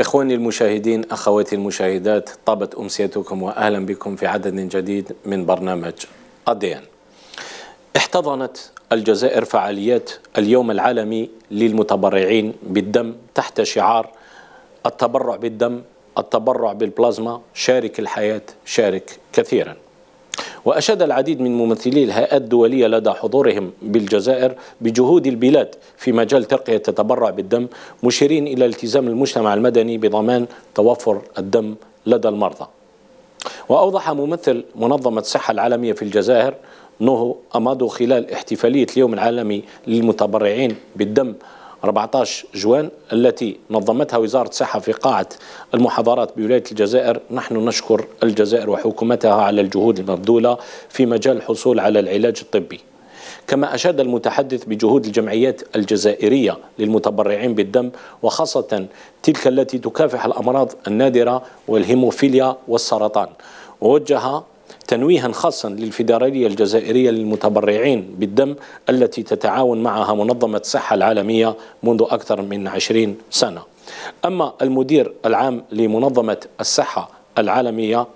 إخواني المشاهدين أخواتي المشاهدات طابت أمسيتكم وأهلا بكم في عدد جديد من برنامج أديان. احتضنت الجزائر فعاليات اليوم العالمي للمتبرعين بالدم تحت شعار التبرع بالدم التبرع بالبلازما شارك الحياة شارك كثيرا. وأشاد العديد من ممثلي الهيئات الدولية لدى حضورهم بالجزائر بجهود البلاد في مجال ترقية التبرع بالدم مشيرين إلى التزام المجتمع المدني بضمان توفر الدم لدى المرضى. وأوضح ممثل منظمة الصحة العالمية في الجزائر نوهو أمادو خلال احتفالية اليوم العالمي للمتبرعين بالدم 14 جوان التي نظمتها وزارة الصحة في قاعة المحاضرات بولاية الجزائر. نحن نشكر الجزائر وحكومتها على الجهود المبذولة في مجال الحصول على العلاج الطبي. كما أشاد المتحدث بجهود الجمعيات الجزائرية للمتبرعين بالدم وخاصة تلك التي تكافح الأمراض النادرة والهيموفيليا والسرطان. ووجه تنويها خاصا للفيدرالية الجزائرية للمتبرعين بالدم التي تتعاون معها منظمة الصحة العالمية منذ أكثر من عشرين سنة. أما المدير العام لمنظمة الصحة العالمية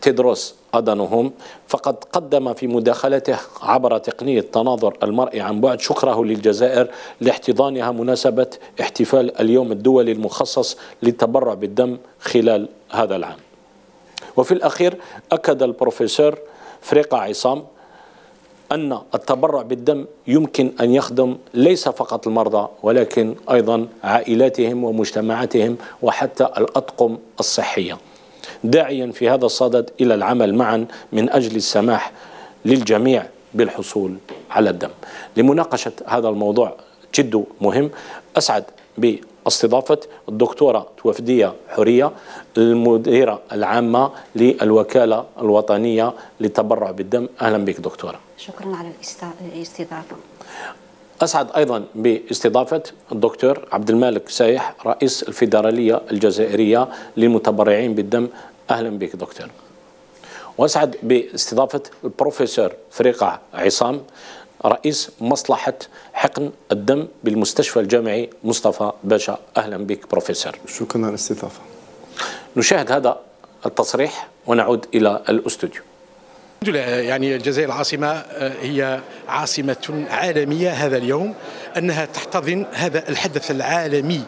تيدروس أدانوهم فقد قدم في مداخلته عبر تقنية تناظر المرئي عن بعد شكره للجزائر لاحتضانها مناسبة احتفال اليوم الدولي المخصص للتبرع بالدم خلال هذا العام. وفي الأخير أكد البروفيسور فريقة عصام أن التبرع بالدم يمكن أن يخدم ليس فقط المرضى ولكن أيضا عائلاتهم ومجتمعاتهم وحتى الأطقم الصحية. داعيا في هذا الصدد إلى العمل معا من أجل السماح للجميع بالحصول على الدم. لمناقشة هذا الموضوع جد مهم. أسعد استضافة الدكتورة توفدية حورية المديرة العامة للوكالة الوطنية للتبرع بالدم. أهلا بك دكتورة. شكرا على الاستضافة. أسعد أيضا باستضافة الدكتور عبد المالك سايح رئيس الفيدرالية الجزائرية للمتبرعين بالدم. أهلا بك دكتور. وأسعد باستضافة البروفيسور فريقة عصام رئيس مصلحة حقن الدم بالمستشفى الجامعي مصطفى باشا. أهلا بك بروفيسور. شكرا على الاستضافة. نشاهد هذا التصريح ونعود إلى الأستوديو. يعني الجزائر العاصمة آه، هي عاصمة عالمية هذا اليوم أنها تحتضن هذا الحدث العالمي.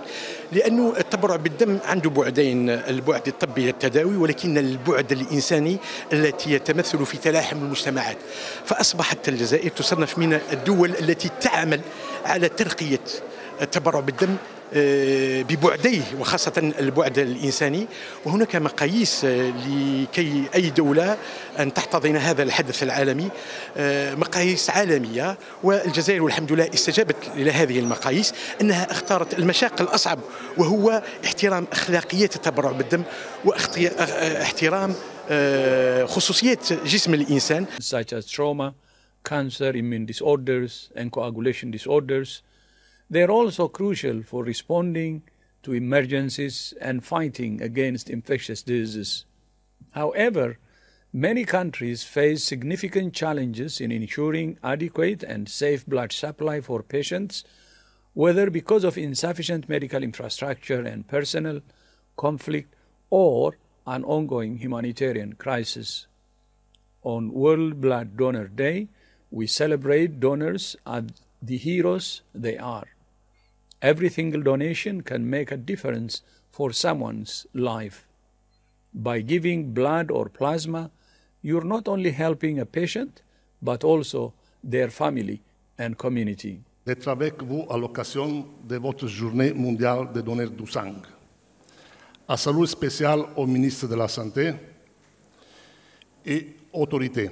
لأنه التبرع بالدم عنده بعدين البعد الطبي للتداوي ولكن البعد الإنساني التي يتمثل في تلاحم المجتمعات. فأصبحت الجزائر تصنف من الدول التي تعمل على ترقية التبرع بالدم ببعديه وخاصة البعد الإنساني. وهناك مقاييس آه، لكي أي دولة أن تحتضن هذا الحدث العالمي. آه، مقاييس عالمية والجزائر والحمد لله استجابت إلى هذه المقاييس أنها اختارت المشاق الأصعب وهو احترام أخلاقيات التبرع بالدم واحترام خصوصيات جسم الإنسان. Such as trauma, cancer, immune disorders and coagulation disorders They're also crucial for responding to emergencies and fighting against infectious diseases. However, many countries face significant challenges in ensuring adequate and safe blood supply for patients, whether because of insufficient medical infrastructure and personnel, conflict, or an ongoing humanitarian crisis. On World Blood Donor Day, we celebrate donors as the heroes they are. Every single donation can make a difference for someone's life. By giving blood or plasma, you're not only helping a patient, but also their family and community. D'être avec vous à l'occasion de votre journée mondiale des donneurs du sang. Un salut spécial au ministre de la Santé et autorités.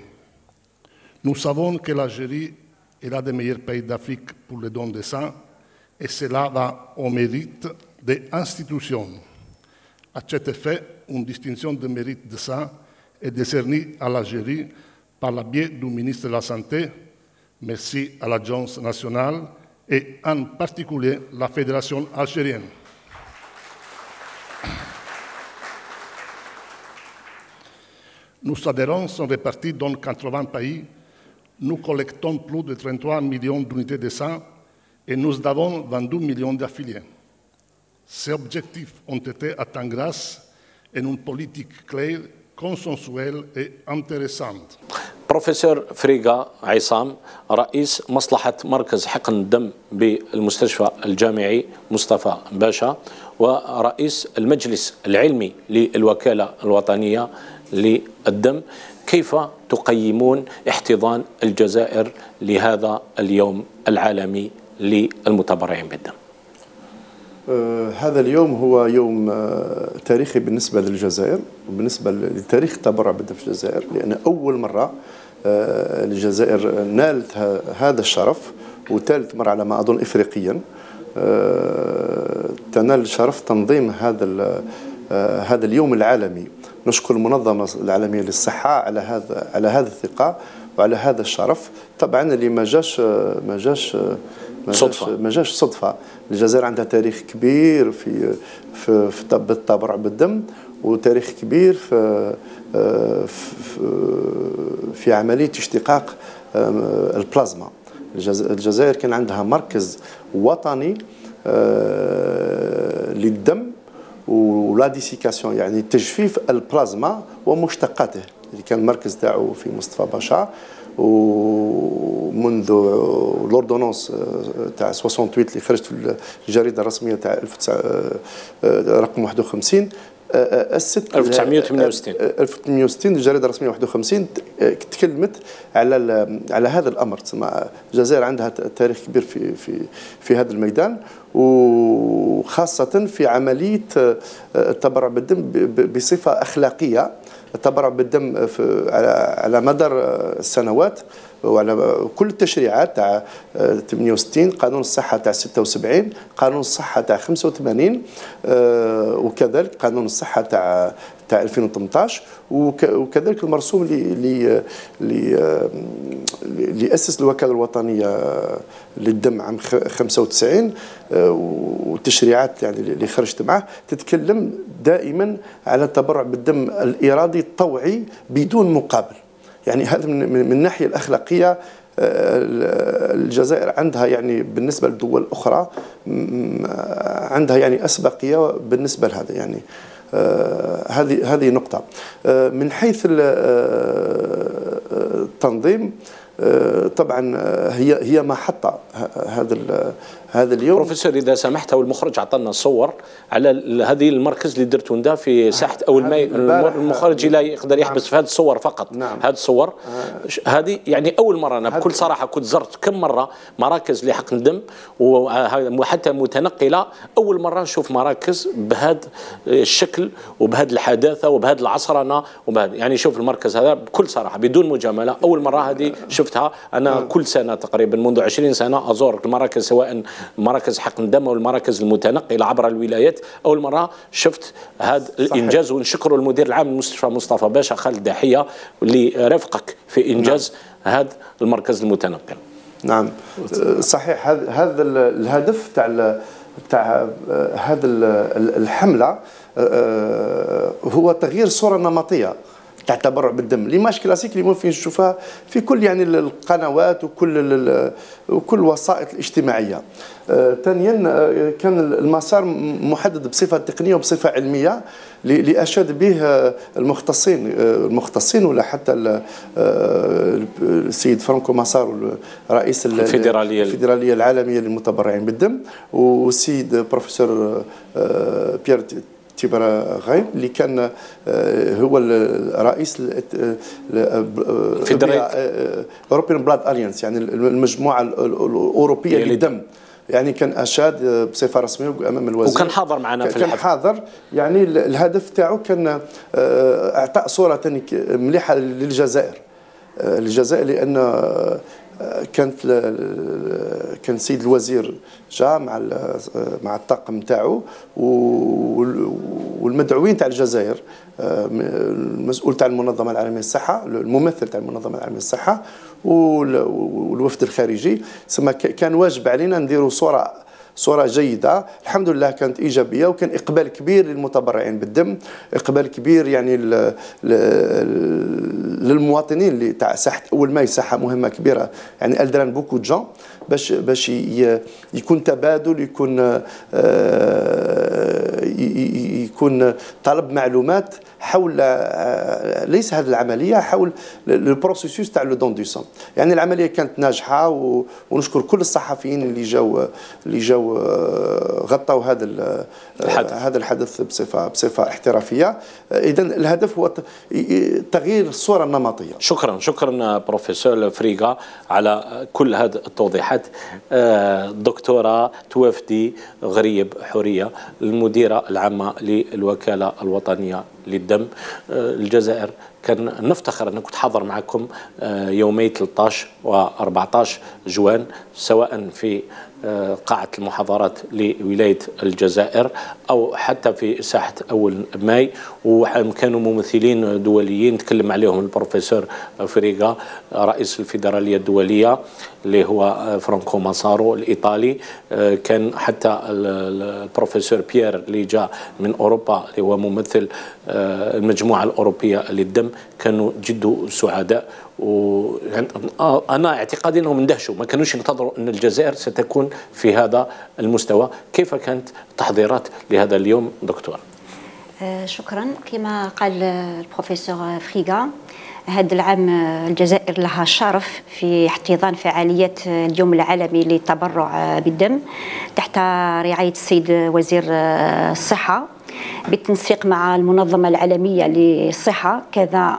Nous savons que l'Algérie est l'un des meilleurs pays d'Afrique pour les dons de sang et cela va au mérite des institutions. À cet effet, une distinction de mérite de ça est décernée à l'Algérie par la biais du ministre de la Santé, merci à l'Agence nationale et en particulier la Fédération algérienne. Nos adhérents sont répartis dans 80 pays. Nous collectons plus de 33 millions d'unités de sang et nous avons 22 millions d'affiliés. Ces objectifs ont été atteints grâce à une politique claire, consensuelle et intéressante. بروفيسور فريقا عصام رئيس مصلحة مركز حقن الدم بالمستشفى الجامعي مصطفى باشا ورئيس المجلس العلمي للوكالة الوطنية للدم كيف تقيمون احتضان الجزائر لهذا اليوم العالمي للمتبرعين بالدم. آه هذا اليوم هو يوم آه تاريخي بالنسبة للجزائر وبالنسبة لتاريخ التبرع بالدم في الجزائر لأن أول مرة آه الجزائر نالت هذا الشرف وثالث مرة على ما أظن إفريقيا. تنال شرف تنظيم هذا هذا اليوم العالمي. نشكر المنظمة العالمية للصحة على هذا على هذه الثقة وعلى هذا الشرف. طبعا اللي ما جاش ما جاش ما صدفة. ما جاش صدفة. الجزائر عندها تاريخ كبير في في في التبرع بالدم وتاريخ كبير في في, في عملية اشتقاق البلازما. الجزائر كان عندها مركز وطني آه، للدم و la dessiccation يعني تجفيف البلازما ومشتقاته اللي كان المركز تاعو في مصطفى باشا. ومنذ l'ordonnance آه، تاع 68 اللي خرجت في الجريدة الرسمية تاع آه، رقم 51 الست 1968 1860 الجريدة الرسمية 51 تكلمت على على هذا الأمر. تسمى الجزائر عندها تاريخ كبير في في في هذا الميدان وخاصة في عملية التبرع بالدم بصفة أخلاقية. التبرع بالدم على على مدار السنوات. وعلى كل التشريعات تاع 68 قانون الصحة تاع 76 قانون الصحة تاع 85 آه، وكذلك قانون الصحة تاع تاع 2018 وكذلك المرسوم اللي اللي اللي اسس الوكالة الوطنية للدم عام 95 آه، والتشريعات يعني اللي خرجت معه تتكلم دائما على التبرع بالدم الارادي الطوعي بدون مقابل. يعني هذا من, الناحيه الأخلاقية آه، الجزائر عندها يعني بالنسبة للدول الأخرى عندها يعني أسبقية بالنسبة لهذا يعني. آه، هذه هذه نقطة. آه، من حيث التنظيم طبعا هي هي محطه هذا هذا اليوم. بروفيسور إذا سمحت أو المخرج أعطانا صور على هذه المركز اللي درتوا ده في ساحة أو الماء المخرج لا يقدر يحبس في هذه الصور فقط. نعم. هذه الصور. آه. هذه يعني أول مرة أنا بكل صراحة كنت زرت كم مرة مراكز لحقن الدم وحتى متنقلة أول مرة نشوف مراكز بهذا الشكل وبهذه الحداثة وبهذه العصرنه وبهذا يعني شوف المركز هذا بكل صراحة بدون مجاملة. أول مرة هذه شفتها. أنا كل سنة تقريبا منذ 20 سنة أزور المراكز سواء مراكز حقن الدم والمراكز المتنقلة عبر الولايات. أول مرة شفت هذا الإنجاز ونشكر المدير العام للمستشفى مصطفى باشا خالد داحيه لرفقك في إنجاز نعم. هذا المركز المتنقل. نعم. صحيح. هذا الهدف تاع تاع هذا الحملة هو تغيير صورة نمطية تاع التبرع بالدم. ليماج كلاسيك اللي ممكن نشوفها في كل يعني القنوات وكل وكل الوسائط الاجتماعيه ثانيا آه كان المسار محدد بصفة تقنية وبصفة علمية لأشاد به آه، المختصين آه، المختصين ولا حتى السيد فرانكو مسار رئيس الفيدرالية. الفيدرالية العالمية للمتبرعين بالدم والسيد بروفيسور بيير تيبرغيان اللي كان آه، هو رئيس European Blood Alliance يعني المجموعة الأوروبية للدم. يعني كان أشاد بصفة رسمية أمام الوزير. وكان حاضر معنا في كان الحفل. حاضر. يعني الهدف تاعو كان آه، إعطاء صورة مليحة للجزائر. آه، الجزائر لأن كانت كان السيد الوزير جاء مع مع الطاقم تاعو والمدعوين تاع الجزائر المسؤول تاع المنظمة العالمية للصحة الممثل تاع المنظمة العالمية للصحة والوفد الخارجي. ثم كان واجب علينا نديروا صوره صورة جيدة. الحمد لله كانت إيجابية وكان إقبال كبير للمتبرعين بالدم إقبال كبير يعني للمواطنين اللي تاع ساحة أول ماي ساحة مهمة كبيرة. يعني attirant beaucoup de gens باش باش يكون تبادل يكون آه، يكون طلب معلومات حول آه، ليس هذه العملية حول ال processus تاع le don de sang يعني العملية كانت ناجحة ونشكر كل الصحفيين اللي جاوا اللي جاوا آه، غطوا هذا الحدث. هذا الحدث بصفة بصفة احترافية. اذا الهدف هو تغيير الصورة النمطية. شكرا شكرا بروفيسور فريغا على كل هذه التوضيحات. دكتورة توفدي غريب حورية المديرة العامة للوكالة الوطنية للدم. الجزائر كان نفتخر ان كنت حاضر معكم يومي 13 و 14 جوان سواء في قاعة المحاضرات لولاية الجزائر أو حتى في ساحة أول ماي. وكانوا ممثلين دوليين تكلم عليهم البروفيسور فريغا رئيس الفيدرالية الدولية اللي هو فرانكو ماسارو الإيطالي. كان حتى البروفيسور بيير اللي جاء من أوروبا اللي هو ممثل المجموعة الأوروبية للدم. كانوا جد سعداء. وأنا اعتقادي إنهم اندهشوا. ما كانوش ينتظروا إن الجزائر ستكون في هذا المستوى. كيف كانت التحضيرات لهذا اليوم دكتور؟ شكرا. كما قال البروفيسور فريغا هذا العام الجزائر لها الشرف في احتضان فعالية اليوم العالمي للتبرع بالدم تحت رعاية السيد وزير الصحة. بالتنسيق مع المنظمة العالمية للصحة كذا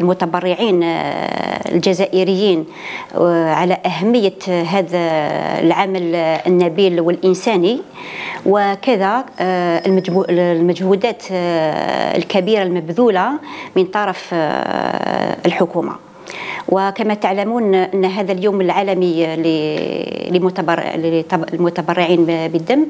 المتبرعين الجزائريين على أهمية هذا العمل النبيل والإنساني. وكذا المجهودات الكبيرة المبذولة من طرف الحكومة. وكما تعلمون إن هذا اليوم العالمي للمتبرعين بالدم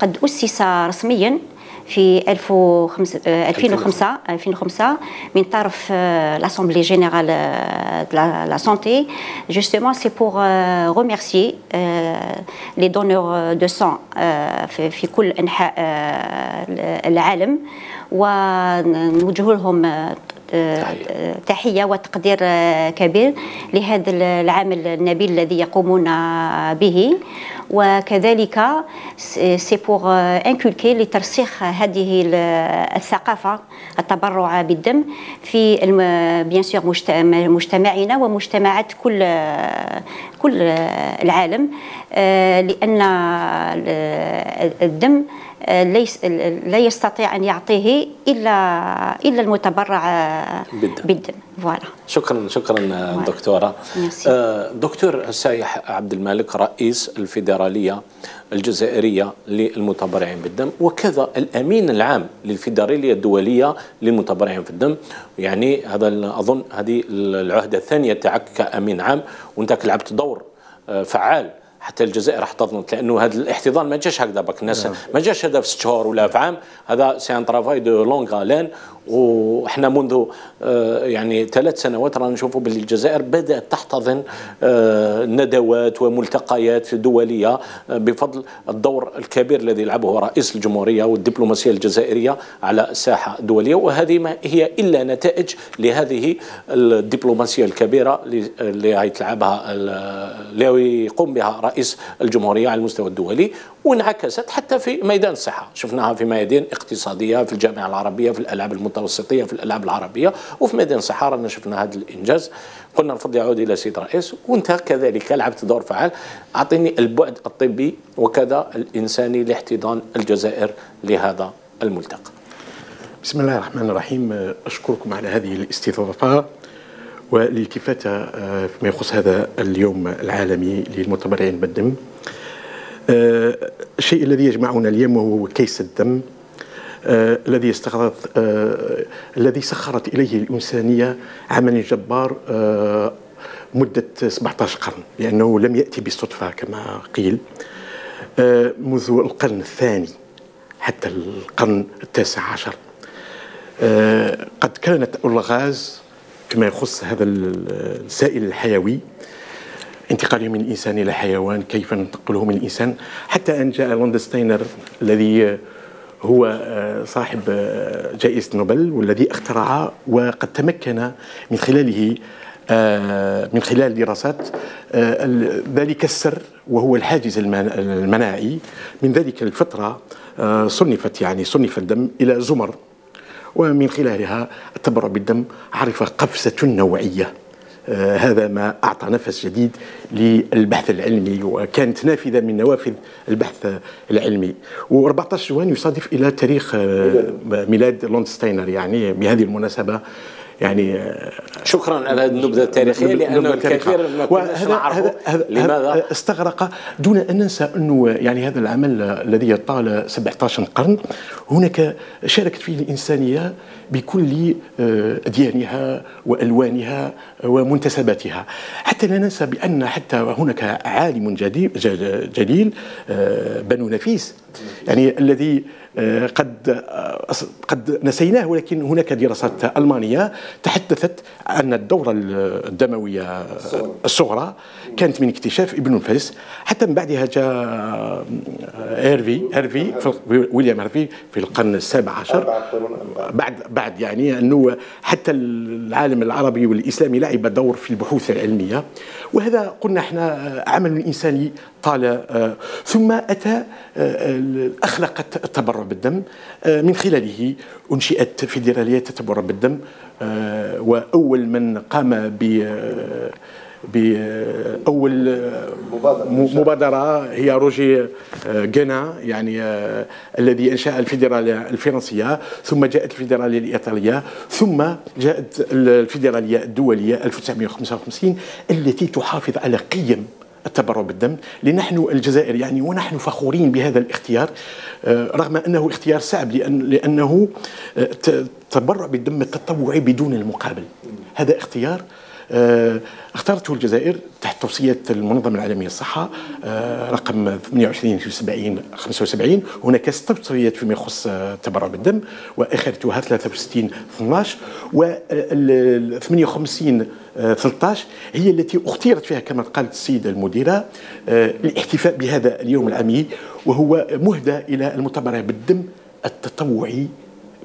قد أسس رسميا في 2005 2005 من طرف l'Assemblée générale de la, la santé. Justement c'est pour remercier les donneurs de في كل انحاء العالم ونوجه لهم تحية وتقدير كبير لهذا العمل النبيل الذي يقومون به. وكذلك c'est pour inculquer لترسيخ هذه الثقافة التبرع بالدم في bien sûr مجتمعنا ومجتمعات كل كل العالم لأن الدم ليس لا يستطيع أن يعطيه الا إلا المتبرع بالدم, بالدم. voilà. شكرا شكرا دكتورة. آه دكتور سايح عبد المالك رئيس الفيدرالية الجزائرية للمتبرعين بالدم وكذا الأمين العام للفيدرالية الدولية للمتبرعين في الدم. يعني هذا أظن هذه العهدة الثانية تاعك كأمين عام وأنت لعبت دور فعال حتى الجزائر احتضنت لأنه هذا الاحتضان ما جاش هكذا بك الناس نعم. ما جاش هذا في ست شهور ولا في عام هذا c'est un travail de longue haleine وحنا منذ آه، يعني ثلاث سنوات رانا نشوفوا باللي الجزائر بدأت تحتضن آه، ندوات وملتقيات دولية آه، بفضل الدور الكبير الذي يلعبه رئيس الجمهورية والدبلوماسية الجزائرية على الساحه الدوليه وهذه ما هي إلا نتائج لهذه الدبلوماسية الكبيرة اللي تلعبها اللي يقوم بها رئيس الجمهورية على المستوى الدولي. وانعكست حتى في ميدان الصحة. شفناها في ميادين اقتصادية في الجامعة العربية في الألعاب المتوسطية في الألعاب العربية وفي ميدان الصحة رانا شفنا هذا الإنجاز. قلنا نفضل يعود إلى سيد الرئيس وانت كذلك. لعبت دور فعال. أعطيني البعد الطبي وكذا الإنساني لاحتضان الجزائر لهذا الملتقى. بسم الله الرحمن الرحيم. أشكركم على هذه الاستضافة والالتفاته آه، فيما يخص هذا اليوم العالمي للمتبرعين بالدم. الشيء الذي يجمعنا اليوم هو كيس الدم آه الذي استغرق آه الذي سخرت إليه الإنسانية عمل جبار آه مدة 17 قرن لأنه لم يأتي بالصدفة كما قيل آه منذ القرن الثاني حتى القرن التاسع عشر. آه قد كانت الغاز كما يخص هذا السائل الحيوي انتقاله من الإنسان إلى حيوان كيف ننتقله من الإنسان؟ حتى أن جاء لوندستاينر الذي هو آه، صاحب آه، جائزة نوبل والذي اخترع وقد تمكن من خلاله آه، من خلال دراسات ذلك السر وهو الحاجز المناعي. من ذلك الفترة صنفت يعني صنف الدم إلى زمر. ومن خلالها التبرع بالدم عرف قفزة نوعية. آه، هذا ما أعطى نفس جديد للبحث العلمي وكانت نافذة من نوافذ البحث العلمي. و14 جوان يصادف إلى تاريخ آه، ميلاد لوندستاينر يعني بهذه المناسبة. يعني شكرا على هذه النبذة التاريخية لأنه الكثير ما كناش نعرفه. لماذا؟ استغرق دون أن ننسى أنه يعني هذا العمل الذي طال 17 قرن هناك شاركت فيه الإنسانية بكل آه، أديانها وألوانها ومنتسباتها. حتى لا ننسى بأن حتى هناك عالم جليل آه، ابن النفيس يعني الذي آه، قد قد نسيناه ولكن هناك دراسات ألمانية تحدثت أن الدورة الدموية الصغرى كانت من اكتشاف ابن النفيس حتى من بعدها جاء ايرفي ايرفي ويليام ايرفي في القرن السابع عشر. بعد بعد يعني أنه حتى العالم العربي والإسلامي لعب دور في البحوث العلمية. وهذا قلنا إحنا عمل إنساني طال ثم أتى اخلقت التبرع بالدم من خلاله أنشئت فيدراليه التبرع بالدم وأول من قام ب باول مبادرة. هي روجي جينا يعني آه، الذي أنشأ الفيدرالية الفرنسية ثم جاءت الفيدرالية الإيطالية ثم جاءت الفيدرالية الدولية 1955 التي تحافظ على قيم التبرع بالدم لنحن الجزائر يعني ونحن فخورين بهذا الاختيار آه، رغم أنه اختيار صعب لأن لأنه التبرع آه، بالدم التطوعي بدون المقابل. هذا اختيار آه، اختارته الجزائر تحت توصية المنظمة العالمية للصحة آه، رقم 28 70 75 هناك ست توصيات فيما يخص التبرع بالدم وآخرتها 63 12 و 58 13 هي التي اختيرت فيها كما قالت السيدة المديرة آه، الاحتفاء بهذا اليوم العالمي وهو مهدى إلى المتبرع بالدم التطوعي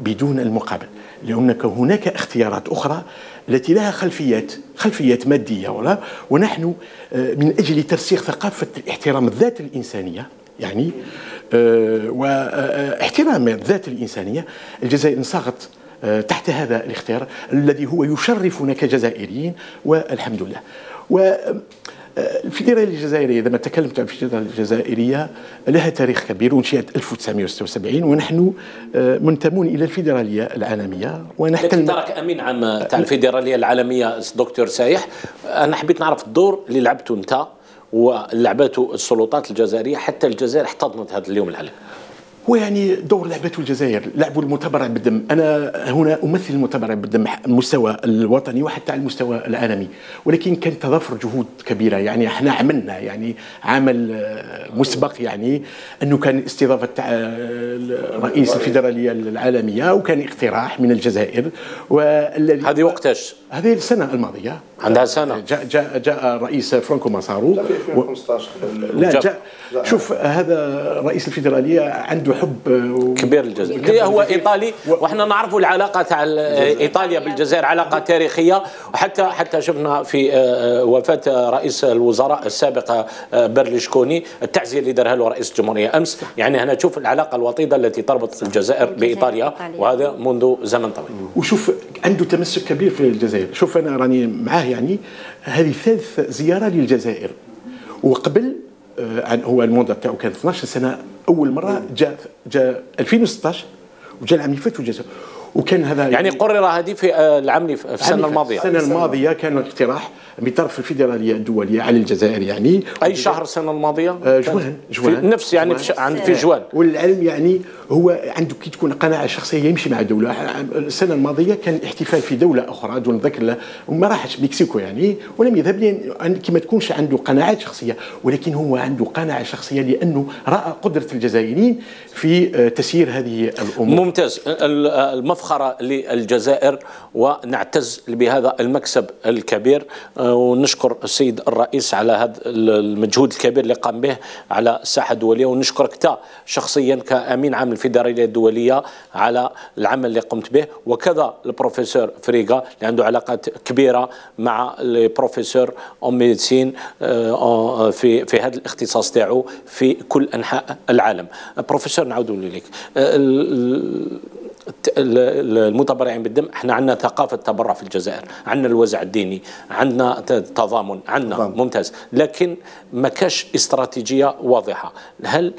بدون المقابل. لأنك هناك اختيارات أخرى التي لها خلفيات خلفيات مادية ولا؟ ونحن آه، من أجل ترسيخ ثقافة احترام الذات الإنسانية يعني آه، واحترام الذات الإنسانية الجزائر انصاغت آه، تحت هذا الاختيار الذي هو يشرفنا كجزائريين والحمد لله. الفيدرالية الجزائرية إذا ما تكلمت عن الفيدرالية الجزائرية لها تاريخ كبير وانشئت 1976 ونحن آه، منتمون إلى الفيدرالية العالمية ونحتل تراك أمين عام تاع الفيدرالية العالمية دكتور سايح. أنا حبيت نعرف الدور اللي لعبته أنت ولعبته السلطات الجزائرية حتى الجزائر احتضنت هذا اليوم العالمي هو يعني دور لعبته الجزائر لعبوا المتبرع بالدم. أنا هنا أمثل المتبرع بالدم المستوى الوطني وحتى على المستوى العالمي. ولكن كان تضافر جهود كبيرة. يعني إحنا عملنا يعني عمل آه، مسبق يعني أنه كان استضافة آه، رئيس. الفيدرالية العالمية وكان اقتراح من الجزائر. والذي هذه وقتاش؟ هذه السنة الماضية. عندها سنة. جاء جاء جاء الرئيس فرانكو ماسارو. لا في 2015 لا جاء. شوف هذا رئيس الفيدرالية عنده حب كبير للجزائر هو إيطالي وإحنا نعرفوا العلاقة تاع إيطاليا بالجزائر علاقة تاريخية. وحتى حتى شفنا في آه، آه، وفاة رئيس الوزراء السابق آه، برلشكوني التعزية اللي دارها له رئيس الجمهورية أمس. يعني هنا تشوف العلاقة الوطيدة التي تربط الجزائر بإيطاليا وهذا منذ زمن طويل. وشوف عنده تمسك كبير في الجزائر. شوف أنا راني معاه يعني هذه ثالث زيارة للجزائر. وقبل آه، هو الموندة تاعو كان 12 سنة. أول مرة جاء جاء 2016 وجاء العام اللي فات وجاء وكان هذا يعني, يعني قرر هذه في آه، العام في السنة الماضية. السنة الماضية كان اقتراح بطرف الفيدراليه الدولية على الجزائر يعني. أي شهر السنة الماضية؟ آه جوان جوان. في نفس يعني في, عند في جوان. والعلم يعني هو عنده كي تكون قناعة شخصية يمشي مع الدولة. السنة الماضية كان احتفال في دولة أخرى دون ذكر وما راحش مكسيكو يعني ولم يذهب لأن كي ما تكونش عنده قناعات شخصية ولكن هو عنده قناعة شخصية لأنه رأى قدرة الجزائريين في آه، تسيير هذه الأمور. ممتاز. المفروض مفخرة للجزائر ونعتز بهذا المكسب الكبير. آه، ونشكر السيد الرئيس على هذا المجهود الكبير اللي قام به على الساحة الدولية. ونشكرك تا شخصيا كأمين عام الفيدرالية الدولية على العمل اللي قمت به. وكذا البروفيسور فريغا اللي عنده علاقات كبيرة مع البروفيسور en médecine آه، في في هذا الاختصاص تاعو في كل أنحاء العالم. بروفيسور نعود لك المتبرعين بالدم إحنا عندنا ثقافة تبرع في الجزائر عندنا الوازع الديني عندنا تضامن عندنا ممتاز لكن ما كاش استراتيجية واضحة. هل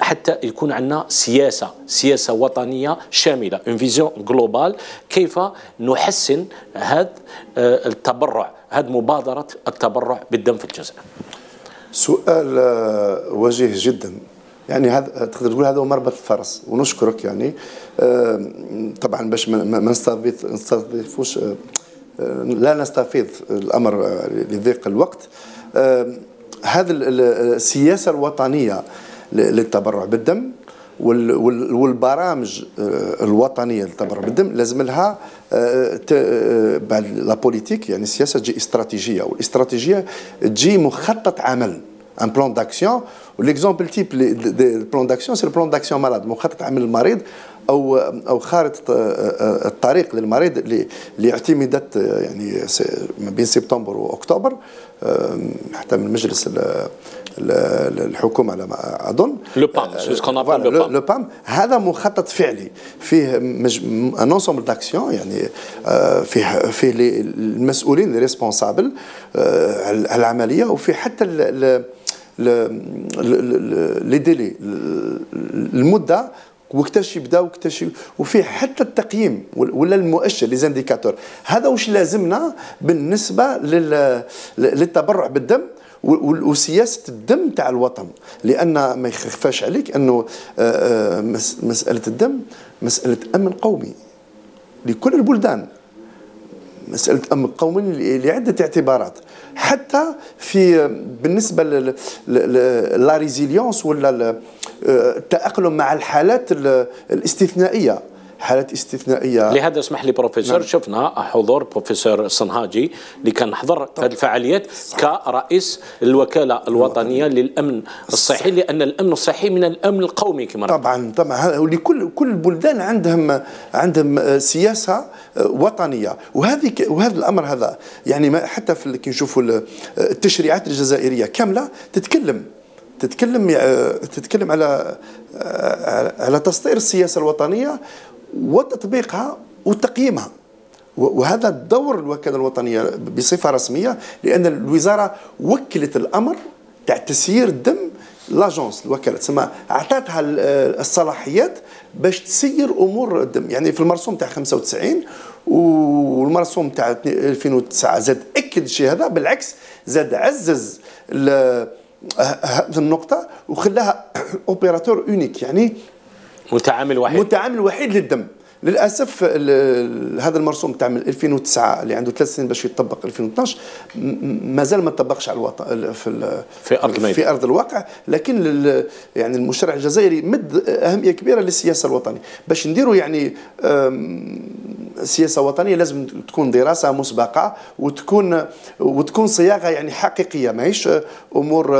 حتى يكون عندنا سياسة سياسة وطنية شاملة une vision globale كيف نحسن هذا آه، التبرع هذه مبادرة التبرع بالدم في الجزائر؟ سؤال آه، وجيه جدا. يعني هذا تقدر تقول هذا هو مربط الفرس. ونشكرك يعني. آه، طبعا باش ما نستضيفوش آه، لا نستفيض الأمر لضيق الوقت. هذه السياسة الوطنية للتبرع بالدم والبرامج الوطنية للتبرع بالدم لازم لها لا بوليتيك يعني السياسة تجي استراتيجية. والإستراتيجية تجي مخطط عمل. un plan d'action و l'exemple type des plans d'action c'est ال plan d'action malade مخطط عمل المريض أو أو خارطه الطريق للمريض اللي اعتمدت يعني ما بين سبتمبر واكتوبر حتى من مجلس الحكومة على ما اظن le PAM le PAM هذا مخطط فعلي فيه un ensemble d'actions يعني فيه فيه المسؤولين les responsables العملية وفي حتى les délais. المدة وقتاش يبدأ وقتاش وفيه حتى التقييم ولا المؤشر les indicateurs. هذا واش لازمنا بالنسبة للتبرع بالدم وسياسة الدم تاع الوطن. لأن ما يخفاش عليك أنه آه، آه، مسألة الدم مسألة أمن قومي لكل البلدان. مسألة امن قومي لعدة اعتبارات. حتى في بالنسبة la résilience ولا التأقلم مع الحالات الاستثنائية. حالات استثنائية. لهذا اسمح لي بروفيسور نعم. شفنا حضور بروفيسور صنهاجي اللي كان حضر هذه الفعاليات كرئيس الوكالة الوطنية للأمن الصحي لأن الأمن الصحي من الأمن القومي كما طبعا طبعا. لكل كل البلدان عندهم عندهم سياسة وطنية. وهذه وهذا الأمر هذا يعني حتى في كي نشوفوا التشريعات الجزائرية كاملة تتكلم تتكلم تتكلم على على تسطير السياسة الوطنية. وتطبيقها وتقييمها. وهذا دور الوكالة الوطنية بصفة رسمية لأن الوزارة وكلت الأمر تاع تسيير الدم l'agence الوكالة تسمى. اعطتها الصلاحيات باش تسير أمور الدم. يعني في المرسوم تاع 95 والمرسوم تاع 2009 زاد أكد الشيء هذا بالعكس زاد عزز هذه النقطة وخلاها opérateur unique يعني متعامل وحيد متعامل وحيد للدم. للأسف هذا المرسوم تاع 2009 اللي عنده ثلاث سنين باش يطبق 2012 مازال ما طبقش على الوطن في في أرض في أرض الواقع لكن يعني المشرع الجزائري مد أهمية كبيرة للسياسة الوطنية. باش نديروا يعني سياسة وطنية لازم تكون دراسة مسبقة وتكون وتكون صياغة يعني حقيقية ماهيش أمور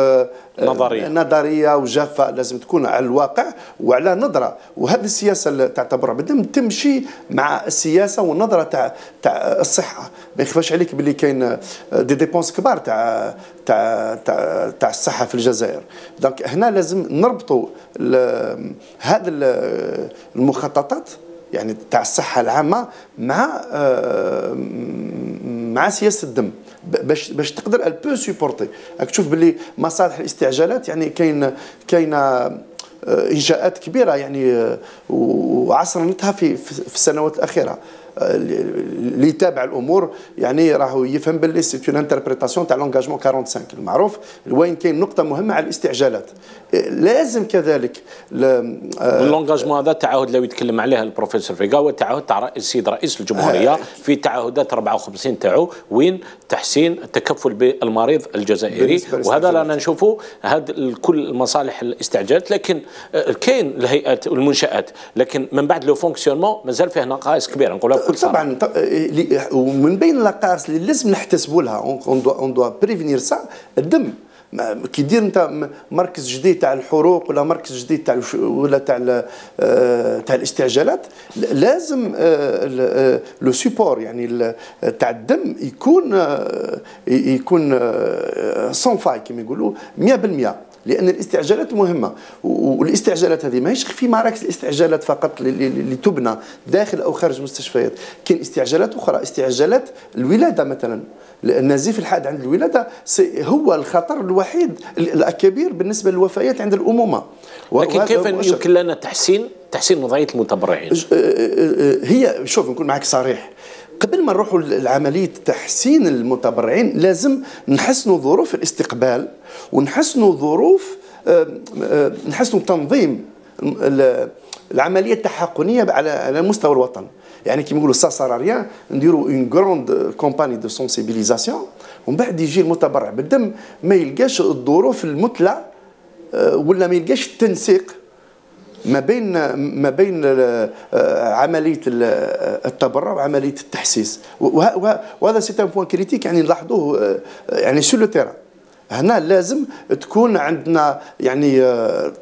نظرية. نظرية وجافه لازم تكون على الواقع وعلى نظرة. وهذه السياسة تاع التبرع بالدم تمشي مع السياسة والنظرة تاع تاع الصحة. ما يخفاش عليك باللي كاين des dépenses كبار تاع تاع تاع تاع الصحة في الجزائر. donc هنا لازم نربطوا هذه المخططات يعني تاع الصحة العامة مع آه، مع سياسة الدم. باش باش تقدر pour supporter راك تشوف باللي مصالح الاستعجالات يعني كاين كاينة آه، إنشاءات كبيرة يعني وعصرنتها في في السنوات الأخيرة. اللي يتابع الأمور يعني راهو يفهم باللي c'est une interprétation تاع l'engagement 45 المعروف؟ وين كاين نقطة مهمة على الاستعجالات. لازم كذلك l'engagement هذا التعهد لو يتكلم عليه البروفيسور فيغا هو التعهد تاع السيد رئيس الجمهورية في تعهدات 54 تاعو وين؟ تحسين التكفل بالمريض الجزائري. وهذا رانا نشوفوا هذا كل المصالح الاستعجالات لكن آه، كاين الهيئات والمنشآت لكن من بعد le fonctionnement مازال فيه نقائص كبيرة. نقولها طبعا ومن بين النقائص اللي لازم نحتسبوا لها. on doit prévenir ça الدم. كي دير انت مركز جديد تاع الحروق ولا مركز جديد تاع ولا تاع آه، تاع الاستعجالات لازم لو آه، سيبور يعني تاع الدم يكون يكون sans faille كما يقولوا 100% لأن الاستعجالات مهمة. والاستعجالات هذه ماهيش في مراكز الاستعجالات فقط اللي تبنى داخل أو خارج المستشفيات كاين استعجالات أخرى استعجالات الولادة مثلا. النزيف الحاد عند الولادة هو الخطر الوحيد الكبير بالنسبة للوفيات عند الأمومة. لكن كيف يمكن لنا تحسين تحسين وضعية المتبرعين؟ هي شوف نكون معك صريح. قبل ما نروحوا لعملية تحسين المتبرعين لازم نحسنوا ظروف الاستقبال ونحسنوا ظروف نحسنوا تنظيم العملية التحاقنية على مستوى الوطن. يعني كيما نقولوا ça sert à rien نديروا une grande campagne de sensibilisation ومن بعد يجي المتبرع بالدم ما يلقاش الظروف المثلى آه، ولا ما يلقاش التنسيق. ما بين ما بين عملية التبرع وعملية التحسيس. وهذا c'est un point critique يعني نلاحظوه يعني sur le terrain هنا لازم تكون عندنا يعني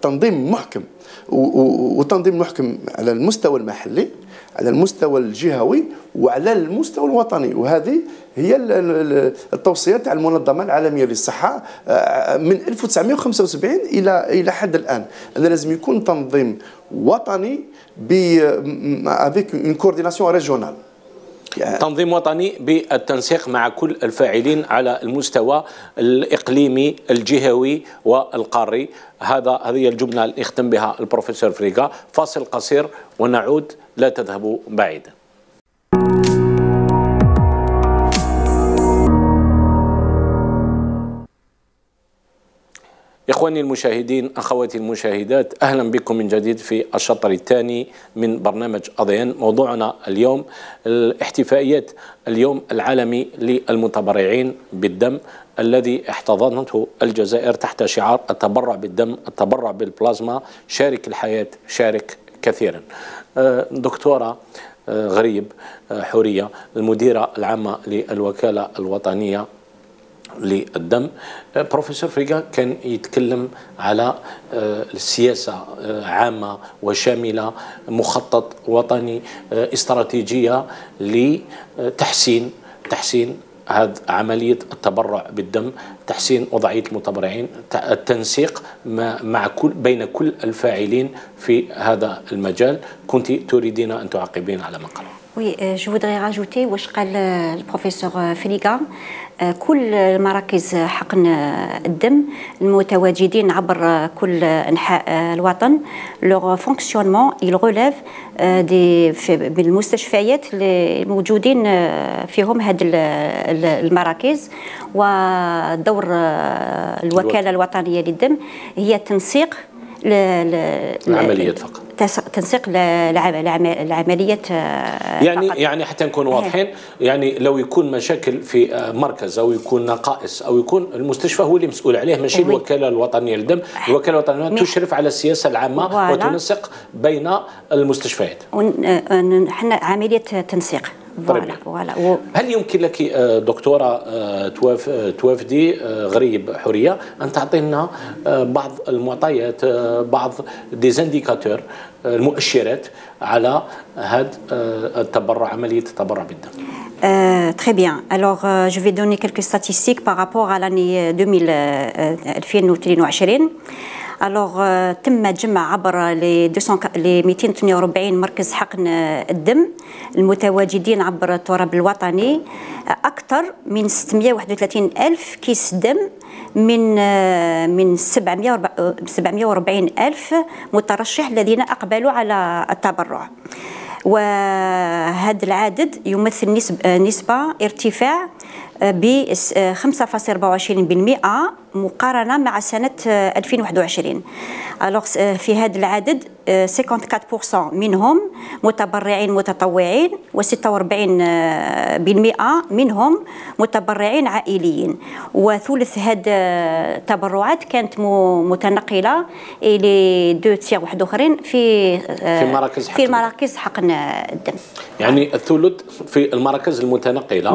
تنظيم محكم. وتنظيم محكم على المستوى المحلي. على المستوى الجهوي وعلى المستوى الوطني. وهذه هي التوصيات على المنظمة العالمية للصحة آه، من 1975 إلى إلى حد الآن. ان لازم يكون تنظيم وطني ب avec une coordination régionale يعني تنظيم وطني بالتنسيق مع كل الفاعلين على المستوى الإقليمي الجهوي والقاري. هذا هذه الجملة اللي يختم بها البروفيسور فريقا فاصل قصير ونعود لا تذهبوا بعيدا إخواني المشاهدين أخواتي المشاهدات أهلا بكم من جديد في الشطر الثاني من برنامج أضيان. موضوعنا اليوم الاحتفائيات اليوم العالمي للمتبرعين بالدم الذي احتضنته الجزائر تحت شعار التبرع بالدم التبرع بالبلازما. شارك الحياة شارك كثيرا. أه، دكتورة أه، غريب أه، حورية المديرة العامة للوكالة الوطنية للدم. بروفيسور فريغا كان يتكلم على السياسة عامة وشاملة مخطط وطني استراتيجية لتحسين تحسين هذه عملية التبرع بالدم تحسين وضعية المتبرعين التنسيق مع كل بين كل الفاعلين في هذا المجال. كنت تريدين أن تعقبين على ما Oui, euh, je voudrais rajouter واش قال professeur فريغا كل المراكز حقن الدم المتواجدين عبر كل انحاء الوطن لو فونكسيونمون il relève دي بالمستشفيات الموجودين فيهم هذه المراكز ودور الوكاله الوطنيه للدم هي تنسيق العمليات فقط تنسيق العمليات آه، يعني فقط. يعني حتى نكون إيه. واضحين يعني لو يكون مشاكل في آه، مركز أو يكون نقائص أو يكون المستشفى هو اللي مسؤول عليه ماشي الوكالة الوطنية للدم الوكالة الوطنية تشرف على السياسة العامة وتنسق بين المستشفيات. إحنا عملية تنسيق. voilà voilà هل يمكن لك آه، دكتورة آه، آه، توافدي غريب حورية أن تعطينا بعض المعطيات بعض des indicateurs المؤشرات على هذا التبرع عملية التبرع بالدم Euh, très bien. Alors, euh, je vais donner quelques statistiques par rapport à l'année 2022. الوغ تم جمع عبر ل 248 مركز حقن الدم المتواجدين عبر التراب الوطني أكثر من 631 الف كيس دم من من 740 الف مترشح الذين اقبلوا على التبرع وهذا العدد يمثل نسبة, نسبة ارتفاع ب 5.24% مقارنة مع سنة 2021 في هذا العدد 54% منهم متبرعين متطوعين و46% منهم متبرعين عائليين. وثلث هذه التبرعات كانت متنقلة إلى دو تيغ واحد أخرين في في مراكز في مراكز حقن الدم. يعني الثلث في المراكز المتنقلة.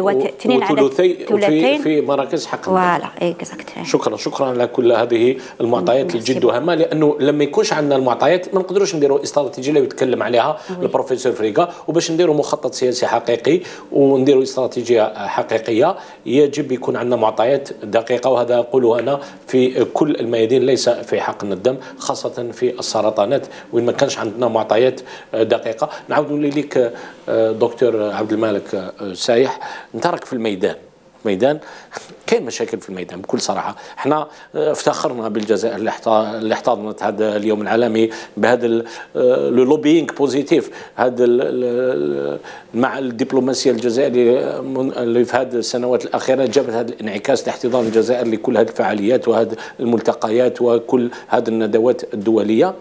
اثنين على في في مراكز حقن voilà. Exact شكرا شكرا على كل هذه المعطيات الجد هامه لأنه لما يكونش عندنا المعطيات ما نقدروش نديروا استراتيجيه اللي يتكلم عليها البروفيسور فريقا وباش نديروا مخطط سياسي حقيقي ونديروا استراتيجيه حقيقية يجب يكون عندنا معطيات دقيقة وهذا أقوله أنا في كل الميادين ليس في حقن الدم خاصة في السرطانات وين ما كانش عندنا معطيات دقيقة. نعاود نولي لك دكتور عبد المالك سايح انت راك في الميدان. ميدان؟ كاين مشاكل في الميدان بكل صراحة. إحنا افتخرنا بالجزائر. اللي احتضنت هذا اليوم العالمي بهذا le lobbying positif هذا مع الدبلوماسية الجزائرية اللي في هذه السنوات الأخيرة جابت هذا الانعكاس لاحتضان الجزائر لكل هذه الفعاليات وهذه الملتقيات وكل هذه الندوات الدولية.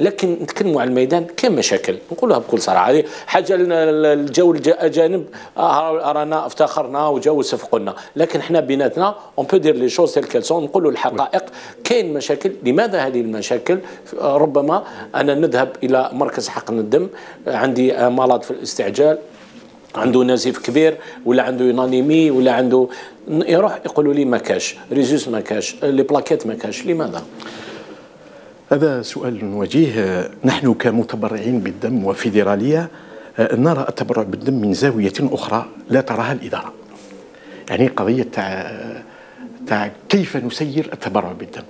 لكن نتكلموا على الميدان كاين مشاكل. نقولها بكل صراحة. هذه حاجة الجو الأجانب رانا افتخرنا وجاوا صفقوا لكن إحنا بيناتنا on peut dire les choses telles qu'elles sont نقولوا الحقائق. كاين مشاكل. لماذا هذه المشاكل؟ ربما أنا نذهب إلى مركز حقن الدم. عندي مرض في الاستعجال. عنده نزيف كبير ولا عنده une anémie ولا عنده يروح يقولوا لي ما كاش rhésus ما كاش les plaquettes ما كاش لماذا؟ هذا سؤال وجيه. نحن كمتبرعين بالدم وفيدرالية نرى التبرع بالدم من زاوية أخرى لا تراها الإدارة. يعني قضية تاع تاع كيف نسير التبرع بالدم؟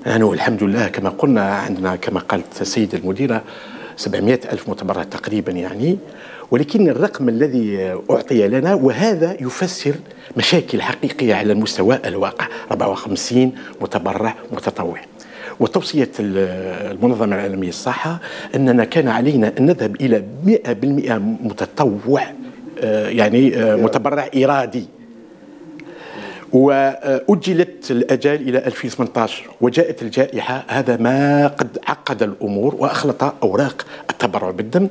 نحن يعني الحمد لله كما قلنا عندنا كما قالت السيدة المديرة 700 ألف متبرع تقريبا يعني. ولكن الرقم الذي أعطي لنا وهذا يفسر مشاكل حقيقية على المستوى الواقع. 54 متبرع متطوع. وتوصية المنظمة العالمية للصحة أننا كان علينا أن نذهب إلى 100% متطوع آه، يعني آه، متبرع إرادي وأجلت الأجال إلى 2018 وجاءت الجائحة هذا ما قد عقد الأمور وأخلط أوراق التبرع بالدم.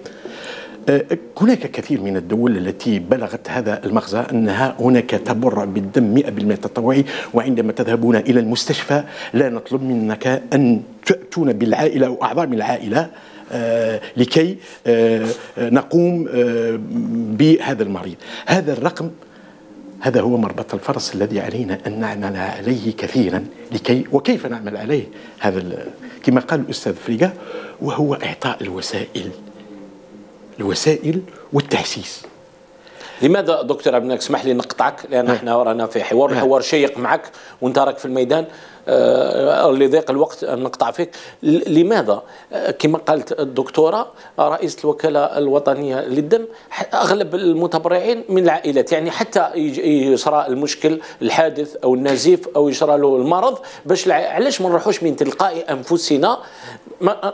هناك كثير من الدول التي بلغت هذا المغزى أنها هناك تبرع بالدم 100% تطوعي وعندما تذهبون إلى المستشفى لا نطلب منك أن تاتون بالعائلة أو اعضاء من العائلة أه، لكي أه، نقوم بهذا المريض. هذا الرقم هذا هو مربط الفرس الذي علينا أن نعمل عليه كثيرا لكي وكيف نعمل عليه؟ هذا كما قال الأستاذ فريقة وهو إعطاء الوسائل. الوسائل والتحسيس لماذا دكتور عبد اسمح لي نقطعك لأن نعم. إحنا رانا في حوار نعم. الحوار شيق معك وأنت راك في الميدان لضيق الوقت نقطع فيك. لماذا؟ آه كما قالت الدكتورة رئيسه الوكالة الوطنية للدم أغلب المتبرعين من العائلات. يعني حتى يصرى المشكل الحادث أو النزيف أو يصرى له المرض باش علاش ما نروحوش من تلقاء أنفسنا؟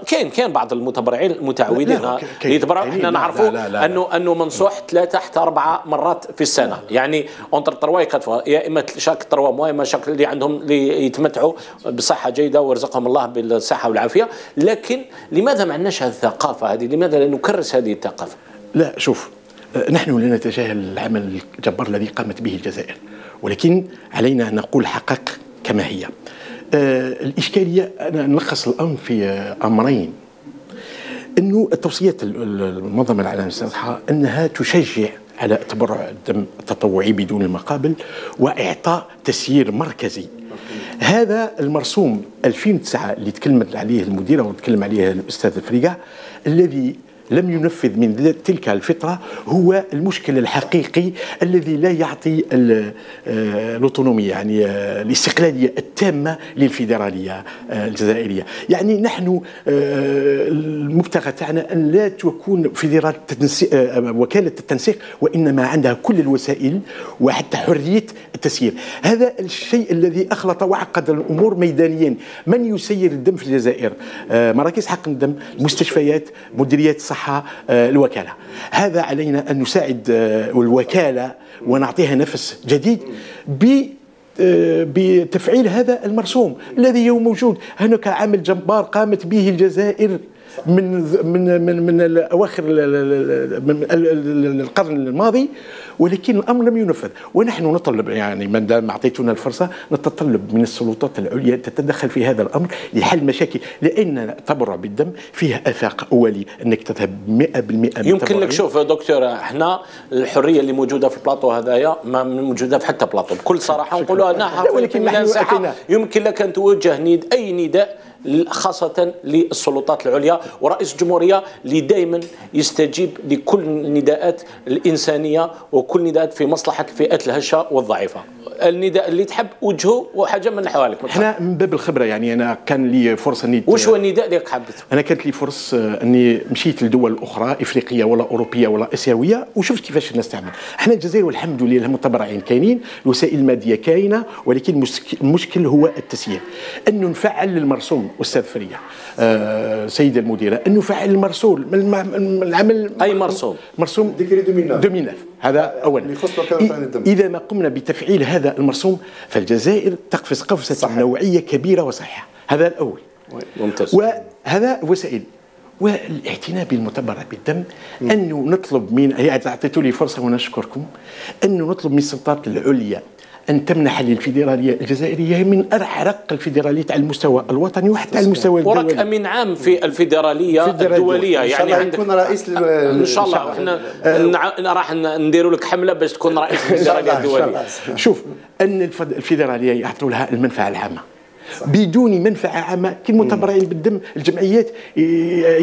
كاين كاين بعض المتبرعين المتعودين يتبرعوا. إحنا نعرفوا أنه أنه منصوح ثلاثة حتى أربعة مرات في السنة. يعني اونتر تروا يا إما شاك تروا موا إما شاك اللي عندهم اللي يتمتعوا بصحة جيدة ورزقهم الله بالصحة والعافية. لكن لماذا ما عندناش هذه الثقافة هذه؟ لماذا لا نكرس هذه الثقافة؟ لا شوف نحن لا نتجاهل العمل الجبار الذي قامت به الجزائر. ولكن علينا أن نقول حقائق كما هي. آه الإشكالية أنا نلخص الأمر في أمرين. أنه التوصيات المنظمة العالمية للصحة أنها تشجع على تبرع الدم التطوعي بدون المقابل وإعطاء تسيير مركزي هذا المرسوم 2009 اللي تكلمت عليه المديرة وتكلم عليه الاستاذ الفريقه الذي لم ينفذ من تلك الفترة هو المشكل الحقيقي الذي لا يعطي آه، الأوتونومية يعني آه، الاستقلالية التامة للفيدرالية آه، الجزائرية. يعني نحن المبتغى تاعنا أن لا تكون فيدرال وكالة التنسيق وإنما عندها كل الوسائل وحتى حرية التسيير. هذا الشيء الذي أخلط وعقد الأمور ميدانيا. من يسير الدم في الجزائر؟ مراكز حقن الدم مستشفيات مديريات الصحة الصحة آه، الوكالة. هذا علينا أن نساعد آه، الوكالة ونعطيها نفس جديد ب آه، بتفعيل هذا المرسوم الذي هو موجود. هناك عمل جبار قامت به الجزائر. من من من من اواخر القرن الماضي ولكن الأمر لم ينفذ. ونحن نطلب يعني ما دام أعطيتونا الفرصة نتطلب من السلطات العليا تتدخل في هذا الأمر لحل مشاكل لأن التبرع بالدم فيه آفاق أولي أنك تذهب 100% يمكن لك شوف دكتور إحنا الحرية اللي موجودة في البلاطو هذايا ما موجودة في حتى بلاطو. بكل صراحة نقولها نحن ولكن يمكن لك أن توجه ند أي نداء خاصة للسلطات العليا ورئيس الجمهورية اللي دائما يستجيب لكل النداءات الإنسانية وكل نداءات في مصلحة الفئات الهشة والضعيفة. النداء اللي تحب وجهه وحاجة من حوالك إحنا من باب الخبرة يعني أنا كان لي فرصة أني وش هو النداء اللي حبيته؟ أنا كانت لي فرصه أني مشيت لدول أخرى إفريقية ولا أوروبية ولا آسيوية وشفت كيفاش الناس تعمل. إحنا الجزائر والحمد لله المتبرعين كاينين الوسائل المادية كاينة ولكن المشكل هو التسيير. انه نفعل المرسوم أستاذ فريا آه سيده المديرة انه نفعل المرسول. العمل أي مرسوم مرسوم ديكري 2009 هذا اولا. اذا ما قمنا بتفعيل هذا المرسوم فالجزائر تقفز قفزة صحيح. نوعية كبيرة وصحيحة. هذا الأول. ممتاز. وهذا وسائل. والاعتناء بالمتبرع بالدم انه نطلب من اعطيتوا لي فرصة ونشكركم. انه نطلب من السلطات العليا أن تمنح للفيدرالية الجزائرية من ارق الفيدراليات على المستوى الوطني وحتى على المستوى الدولي. وراك أمين عام في الفيدرالية الدولية يعني عندك يكون رئيس إن شاء الله. إحنا راح نديروا لك حملة باش تكون رئيس الفيدرالية الدولية. شوف أن الفيدرالية يعطوا لها المنفعة العامة. بدون منفعة عامة كي المتبرعين بالدم الجمعيات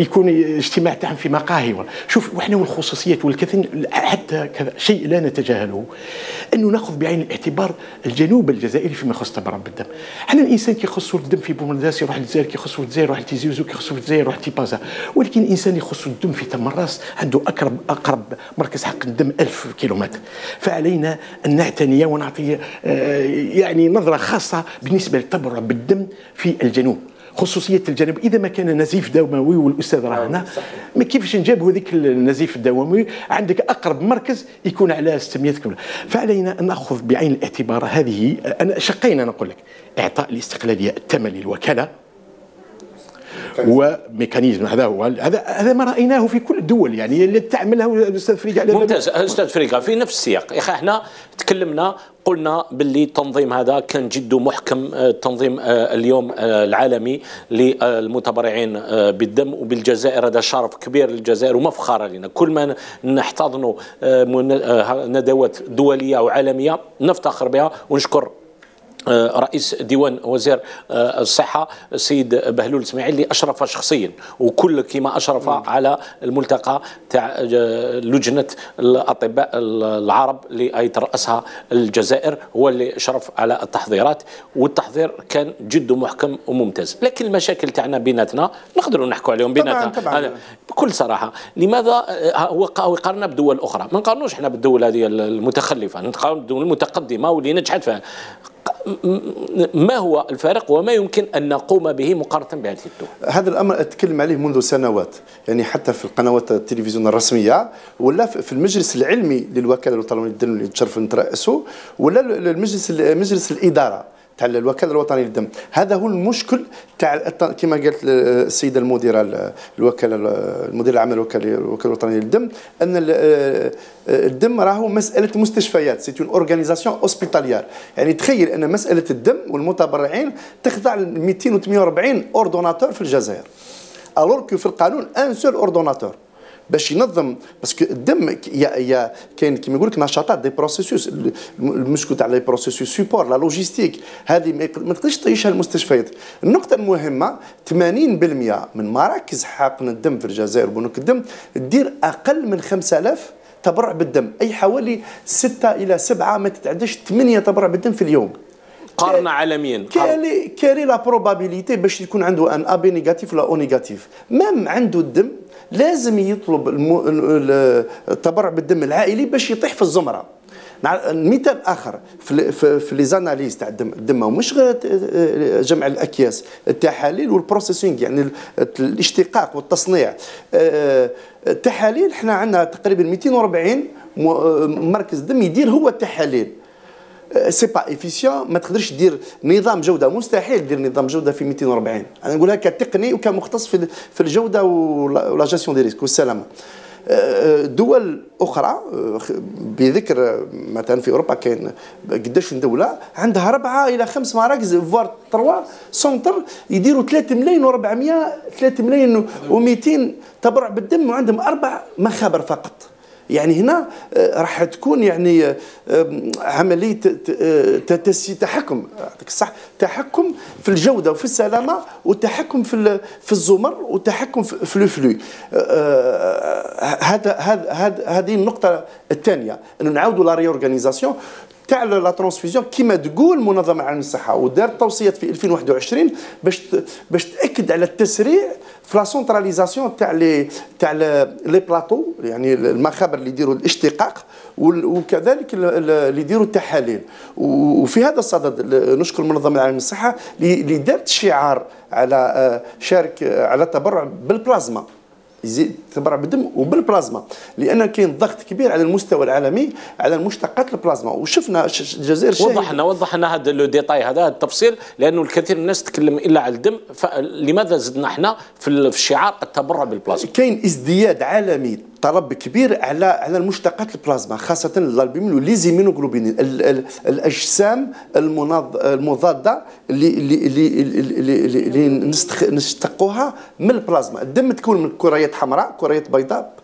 يكون اجتماع تاعهم في مقاهي. شوف وحنا والخصوصيات والكثير حتى كذا شيء لا نتجاهله إنه نأخذ بعين الاعتبار الجنوب الجزائري فيما يخص التبرع بالدم. إحنا الإنسان كي يخصه الدم في بومرداس يروح للجزائر كي يخصه الجزائر يروح لتيزيوزو كي يخصه الجزائر يروح لتيبازا. ولكن الإنسان يخصه الدم في تمنراست عنده اقرب أقرب مركز حق الدم ألف كيلومتر. فعلينا أن نعتني ونعطي آه، يعني نظرة خاصة بالنسبة للتبرع بالدم في الجنوب خصوصية الجنوب. إذا ما كان نزيف دموي والأستاذ راه هنا ما كيفاش نجاب هذيك النزيف الدموي عندك أقرب مركز يكون على 600 كيلو. فعلينا أن نأخذ بعين الاعتبار هذه أنا شقين أنا نقول لك إعطاء الاستقلاليه التامه للوكالة. وميكانيزم. هذا هو. هذا هذا ما رأيناه في كل الدول يعني اللي تعملها الاستاذ فريقه ممتاز. أستاذ فريقة في نفس السياق. يا أخي إحنا تكلمنا قلنا باللي التنظيم هذا كان جد محكم آه، تنظيم آه، اليوم آه، العالمي للمتبرعين بالدم وبالجزائر. هذا شرف كبير للجزائر ومفخرة لنا. كل ما نحتضنوا ندوات دولية وعالمية نفتخر بها ونشكر رئيس ديوان وزير آه، الصحة السيد بهلول اسماعيل اللي أشرف شخصيا وكل كما أشرف على الملتقى تاع آه، لجنة الأطباء العرب اللي يترأسها الجزائر هو اللي شرف على التحضيرات والتحضير كان جد محكم وممتاز. لكن المشاكل تاعنا بيناتنا نقدروا نحكوا عليهم بيناتنا. طبعا. طبعا. بكل صراحة لماذا هو قارنا بدول أخرى ما نقارنوش إحنا بالدول هذه المتخلفة نقارن بالدول المتقدمة واللي نجحت فيها. ما هو الفارق وما يمكن أن نقوم به مقارنة بهذه الدول؟ هذا الأمر أتكلم عليه منذ سنوات، يعني حتى في القنوات التلفزيون الرسمية ولا في المجلس العلمي للوكالة الوطنية للدم اللي تشرف نترأسه ولا المجلس مجلس الإدارة تاع الوكاله الوطنيه للدم. هذا هو المشكل تاع كما قالت السيدة المديرة الوكالة المدير العام الوكالة الوطنية للدم أن الدم راهو مسألة مستشفيات. c'est une organisation hospitalière يعني تخيل أن مسألة الدم والمتبرعين تخضع ل 200 و 48 ordonnateur في الجزائر. alors que في القانون un seul ordonnateur. باش ينظم parce que الدم يا كاين كيما يقول لك نشاطات des processus المشكل تاع les processus support la logistique هذه ما تقدرش تعيشها المستشفيات. النقطة المهمة 80% من مراكز حقن الدم في الجزائر بنوك الدم تدير أقل من 5000 تبرع بالدم. أي حوالي 6 إلى 7 ما تتعداش 8 تبرع بالدم في اليوم. قارنا عالميا. quelle est quelle est la probabilité باش يكون عنده un AB négatif ولا O négatif même عنده الدم لازم يطلب التبرع بالدم العائلي باش يطيح في الزمرة. مثال آخر في في, في les analyses تاع الدم الدم مش غير جمع الأكياس التحاليل وال processing يعني الاشتقاق والتصنيع. التحاليل إحنا عندنا تقريبا 240 مركز دم يدير هو التحاليل. c'est pas efficient ما تقدرش دير نظام جوده مستحيل دير نظام جوده في 240 أنا نقولها كتقني وكمختص في الجودة و la gestion des risques والسلامة. دول أخرى بذكر مثلا في أوروبا كاين قداش دولة عندها اربعه إلى خمس مراكز voire trois centres يديروا 3 ملايين و400 3 ملايين و200 تبرع بالدم وعندهم أربع مخابر فقط. يعني هنا آه، راح تكون يعني آه، عملية تحكم صح تحكم في الجودة وفي السلامة والتحكم في في الزمر والتحكم في ال flux آه، هذا هذا هذه النقطة الثانية. أنه نعاودوا la réorganisation تاع la transfusion كما تقول المنظمه العالميه للصحه ودارت توصيات في 2021 باش باش تأكد على التسريع في la centralisation تاع les تاع les plateaux يعني المخابر اللي يديروا الاشتقاق وكذلك اللي يديروا التحاليل وفي هذا الصدد نشكر المنظمه العالميه للصحه اللي دارت شعار على شارك على التبرع بالبلازما يزيد تبرع بالدم وبالبلازما. لأن كاين ضغط كبير على المستوى العالمي على المشتقات البلازما. وشفنا الجزائر وضح لنا وضح لنا هذا le détail هذا التفصيل لأنه الكثير من الناس تكلم إلا على الدم. فلماذا زدنا إحنا في الشعار التبرع بالبلازما؟ كاين ازدياد عالمي طلب كبير على على المشتقات البلازما خاصة الألبومين و les immunoglobulines الأجسام المضادة اللي اللي اللي, اللي نشتقوها من البلازما. الدم تكون من كريات حمراء كريات بيضاء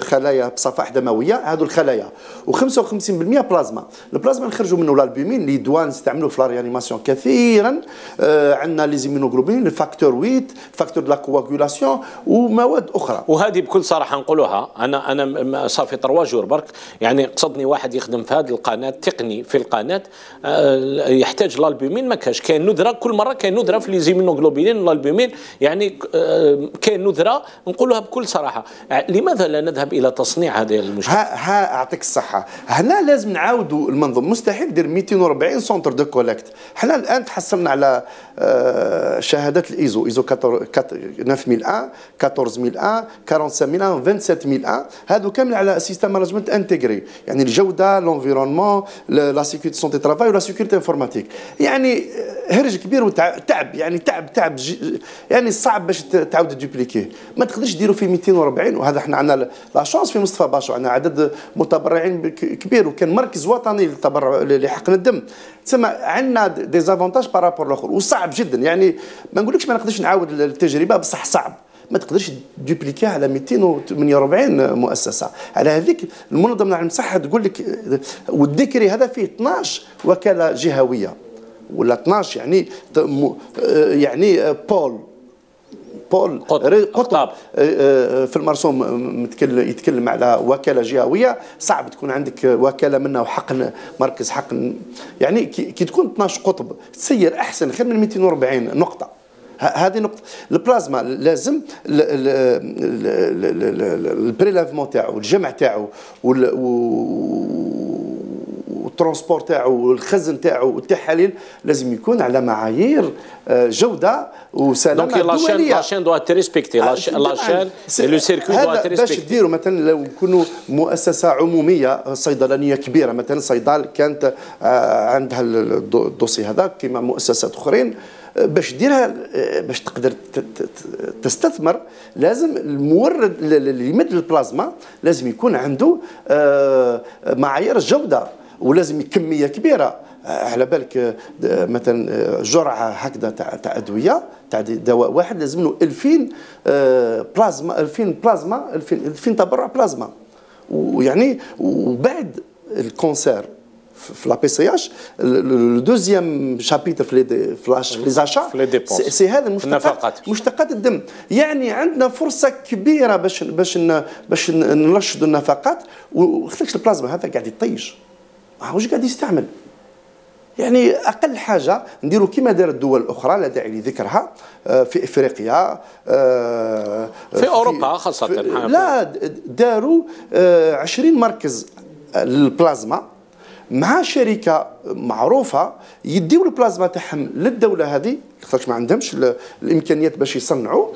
خلايا بصفائح دمويه هذو الخلايا. و55% بلازما. البلازما نخرجوا منه الالبومين اللي دوان نستعملوه في la réanimation كثيرا. آه عندنا les immunoglobulines ال facteur 8 facteur de la coagulation ومواد أخرى. وهذه بكل صراحة نقولها أنا أنا ça fait trois jours برك يعني قصدني واحد يخدم في هذه القناة تقني في القناة. آه يحتاج الالبومين ما كاش. كاين ندرة كل مرة كاين ندرة في les immunoglobulines الالبومين يعني آه كاين ندرة نقولها بكل صراحة. لماذا لماذا لا نذهب إلى تصنيع هذه المشكلة؟ ها, ها أعطيك الصحة. هنا لازم نعاودوا المنظومة. مستحيل ندير 240 centres de collecte حنا الآن تحصلنا على شهادات الإيزو. إيزو 9001 14001 45001 27001 هذو كامل على système management intégré يعني الجودة l'environnement la sécurité santé travail و la sécurité informatique يعني هرج كبير وتعب يعني تعب تعب يعني صعب باش تعاود dupliquer ما تقدرش ديروا في 240 وهذا إحنا عندنا la chance في مصطفى باشا. عندنا عدد متبرعين كبير وكان مركز وطني للتبرع لحقن الدم. تسمى عندنا des avantages par rapport الآخر وصعب جدا. يعني ما نقولكش ما نقدرش نعاود التجربة بصح صعب. ما تقدرش dupliquer ها على 248 مؤسسة. على هذيك المنظمة العالميه للصحه تقول لك والذكري هذا فيه 12 وكالة جهوية. ولا 12 يعني يعني بول. بول قطب. آه، آه، في المرسوم يتكلم على وكالة جهوية. صعب تكون عندك وكالة منها وحقن مركز حقن يعني كي تكون 12 قطب تسير أحسن خير من 240 نقطة. هذه نقطة. البلازما لازم ال prélèvement تاعو الجمع تاعو وال transport تاعو والخزن تاعو والتحاليل لازم يكون على معايير آه، جودة وسلامة donc la chaîne la chaîne doit être respectée la chaîne le circuit doit être respecté باش ديروا مثلا لو نكونوا مؤسسة عمومية صيدلانية كبيرة مثلا صيدال كانت آه، عندها ال dossier هذا كما مؤسسات أخرين. باش ديرها باش تقدر تستثمر لازم المورد اللي يمد البلازما لازم يكون عنده آه، معايير الجوده ولازم كمية كبيرة. آه، على بالك آه، مثلا جرعة هكذا تاع تاع أدوية تاع دواء واحد لازم له 2000 بلازما 2000 بلازما 2000 تبرع بلازما. ويعني وبعد ال cancer في la PCH le deuxième chapitre في les achats c'est هذا المشتقات مشتقات الدم. يعني عندنا فرصة كبيرة باش باش باش نرشدوا النفقات وخليكش البلازما هذا قاعد يطيش. واش قاعد يستعمل؟ يعني أقل حاجة نديروا كما دار الدول الأخرى لا داعي لذكرها آه، في إفريقيا آه، في, في أوروبا خاصة لا داروا 20 آه، مركز للبلازما مع شركة معروفة يديو البلازما تاعهم للدولة هذه خاطر ما عندهمش الإمكانيات باش يصنعوا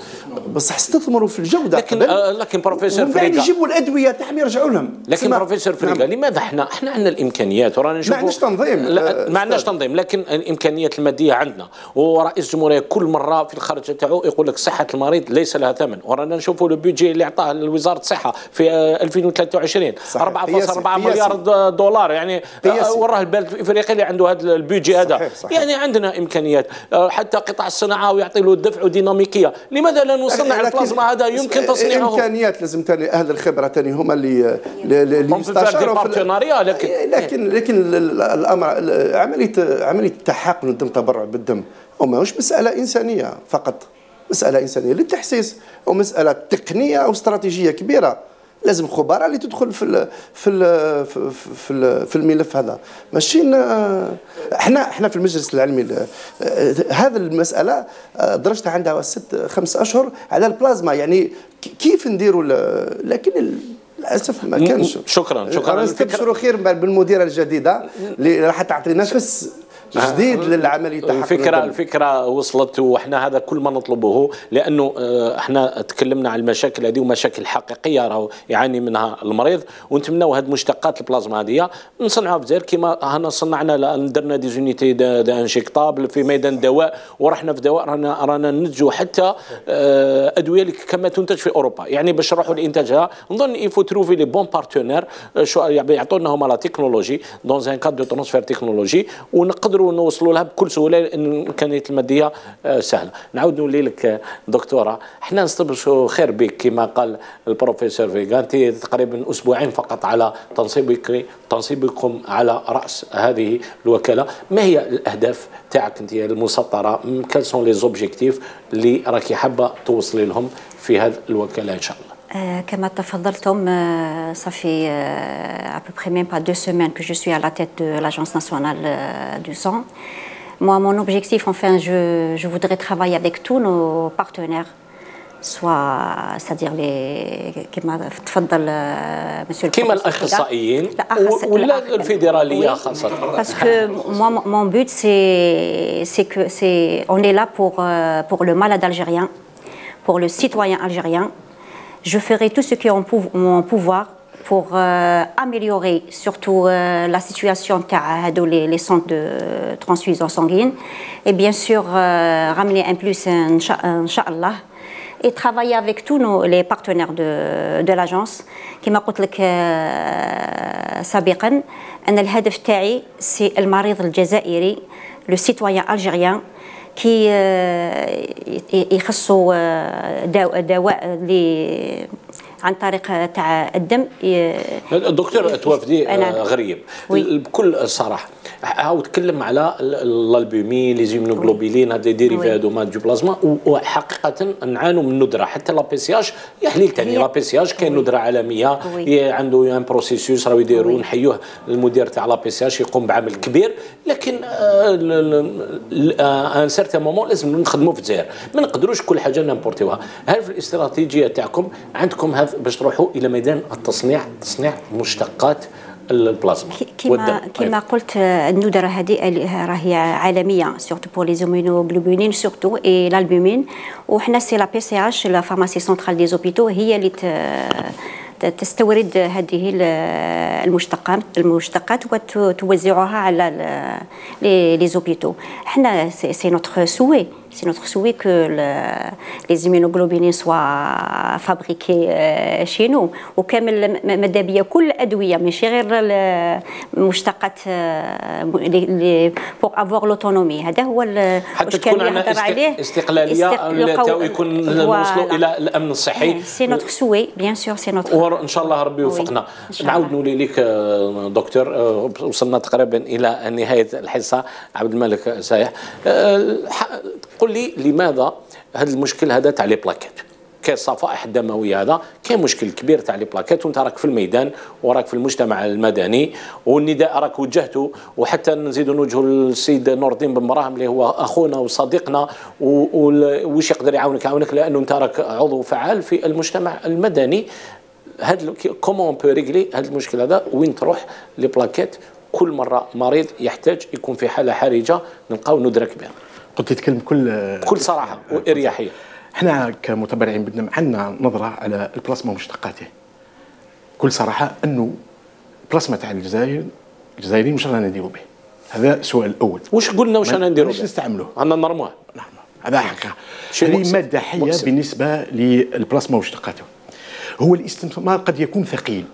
بصح استثمروا في الجودة لكن آه لكن بروفيسور فريقا يجيبوا الأدوية تاعهم يرجعوا لهم. لكن بروفيسور نعم. لماذا إحنا إحنا عندنا الإمكانيات؟ ورانا نشوفوا ما عندناش تنظيم. لا ما عندناش تنظيم لكن الإمكانيات المادية عندنا. ورئيس الجمهورية كل مرة في الخرج تاعو يقول لك صحة المريض ليس لها ثمن. ورانا نشوفوا البيجي اللي أعطاه لوزارة الصحة في 2023 4.4 مليار دولار يعني آه، وراه البلد الإفريقي اللي عنده هذا البيجي هذا يعني عندنا إمكانيات. آه، حتى قطاع الصناعة ويعطي له الدفع وديناميكيه لماذا لا نصنع البلازما هذا يمكن تصنيعه؟ الامكانيات لازم ثاني أهل الخبرة ثاني هما اللي اللي يستشاروا في لكن لكن لكن الامر عمليه عملية التحقن الدم تبرع بالدم. وماهوش مسألة إنسانية فقط مسألة إنسانية للتحسيس ومسألة تقنية أو استراتيجية كبيرة. لازم خبراء اللي تدخل في ال في ال في, ال في الملف هذا. ماشي إحنا إحنا في المجلس العلمي هذا المسألة درجتها عندها ست خمس أشهر على البلازما. يعني كيف نديروا لكن للأسف ما كانش. شكرا شكرا. نستبشروا خير بالمديرة الجديدة اللي راح تعطي نفس جديد للعمليه الفكرة الفكرة وصلت وحنا هذا كل ما نطلبه لأنه آه، إحنا تكلمنا على المشاكل هذه ومشاكل حقيقية راهو يعاني منها المريض ونتمناو هذه مشتقات البلازما هذه نصنعوها في الجزائر كما هنا صنعنا درنا des unités d'injectables في ميدان الدواء ورحنا في دواء رانا رانا ننتجوا حتى آه، أدوية كما تنتج في أوروبا. يعني باش نروحوا لإنتاجها نظن il faut trouver les bons partenaires يعطونا هما la technologie dans un cadre de transfert technologie ونقدروا نقدروا نوصلوا لها بكل سهولة الإمكانيات المادية آه، سهلة. نعاود نولي لك آه، دكتورة إحنا نستبشروا خير بك كما قال البروفيسور فيغانتي تقريبا أسبوعين فقط على تنصيبك تنصيبكم على رأس هذه الوكالة. ما هي الأهداف تاعك أنت المسطرة؟ quels sont les objectifs اللي راكي حابة توصلي لهم في هذه الوكالة إن شاء الله؟ Comme euh, ça fait euh, à peu près même pas deux semaines que je suis à la tête de l'Agence nationale du sang. Moi, mon objectif, enfin, je, je, voudrais travailler avec tous nos partenaires, soit, c'est-à-dire les. monsieur le Parce que moi, mon but, c'est que c'est. On est là pour, pour le malade algérien, pour le citoyen algérien je ferai tout ce qui est en mon pouvoir pour euh, améliorer surtout euh, la situation de les, les centres de transfusion sanguine et bien sûr euh, ramener un plus Inch'Allah et travailler avec tous nos, les partenaires de, de l'agence كما قلت لك سابقا أن الهدف تاعي سي المريض الجزائري le citoyen algérien كي يخصوا دواء عن طريق تاع الدم دكتور توافدي غريب. بكل صراحة هاو تكلم على الألبومين les immunoglobulines هذا dérivés هذوما de plasma وحقيقه نعانوا من ندرة. حتى la PCH يحليل ثاني la PCH كاين ندرة عالمية. عنده un processus راهو يديروا نحيوه. المدير تاع la PCH يقوم بعمل كبير. لكن un certain moment لازم نخدموا في الجزائر. ما نقدروش كل حاجة نمبورتيوها هل في الاستراتيجية تاعكم عندكم هذا باش تروحوا إلى ميدان التصنيع تصنيع مشتقات البلازما كما كما قلت الندرة هذه راهي عالمية surtout pour les immunoglobulines surtout et l'albumine وحنا c'est la PCH la pharmacie centrale des hôpitaux هي اللي تستورد هذه المشتقات المشتقات وتوزعها على les hôpitaux حنا c'est notre souhait. C'est notre souhait que le, les immunoglobulines soient fabriqués euh, chez nous. وكامل ماذا بيا كل الادويه ماشي غير المشتقات pour avoir l'autonomie هذا هو المشكل اللي نهضر عليه. استقلالية يكون نوصلوا إلى الأمن الصحي. سي نوتر سوي بيان سور سي نوتر وان شاء الله ربي يوفقنا. نعاود نولي لك دكتور. وصلنا تقريبا إلى نهاية الحصة. عبد الملك سايح. قل لي لماذا هذا المشكل هذا تاع les plaquettes؟ كاين الصفائح الدموية هذا كاين مشكل كبير تاع les plaquettes وانت راك في الميدان وراك في المجتمع المدني والنداء راك وجهته وحتى نزيدوا نوجهوا للسيد نور الدين بن مراهم اللي هو أخونا وصديقنا وش يقدر يعاونك؟ يعاونك لأنه انت راك عضو فعال في المجتمع المدني. هاد كومون بو ريغلي هذا المشكل هذا وين تروح لي بلاكيت كل مرة مريض يحتاج يكون في حالة حرجة نلقاو ندرك بها. قلت تتكلم بكل بكل صراحة واريحيه إحنا كمتبرعين بالدم عندنا نظرة على البلاسما ومشتقاته. بكل صراحة إنه البلاسما تاع الجزائر الجزائريين مش رانا نديروا به. هذا السؤال الأول واش قلنا واش رانا نديروا به؟ نستعملوه. عندنا نرموه نعم. هذا حقيقه هذه مادة حية بالنسبة للبلاسما ومشتقاته. هو الاستثمار قد يكون ثقيل.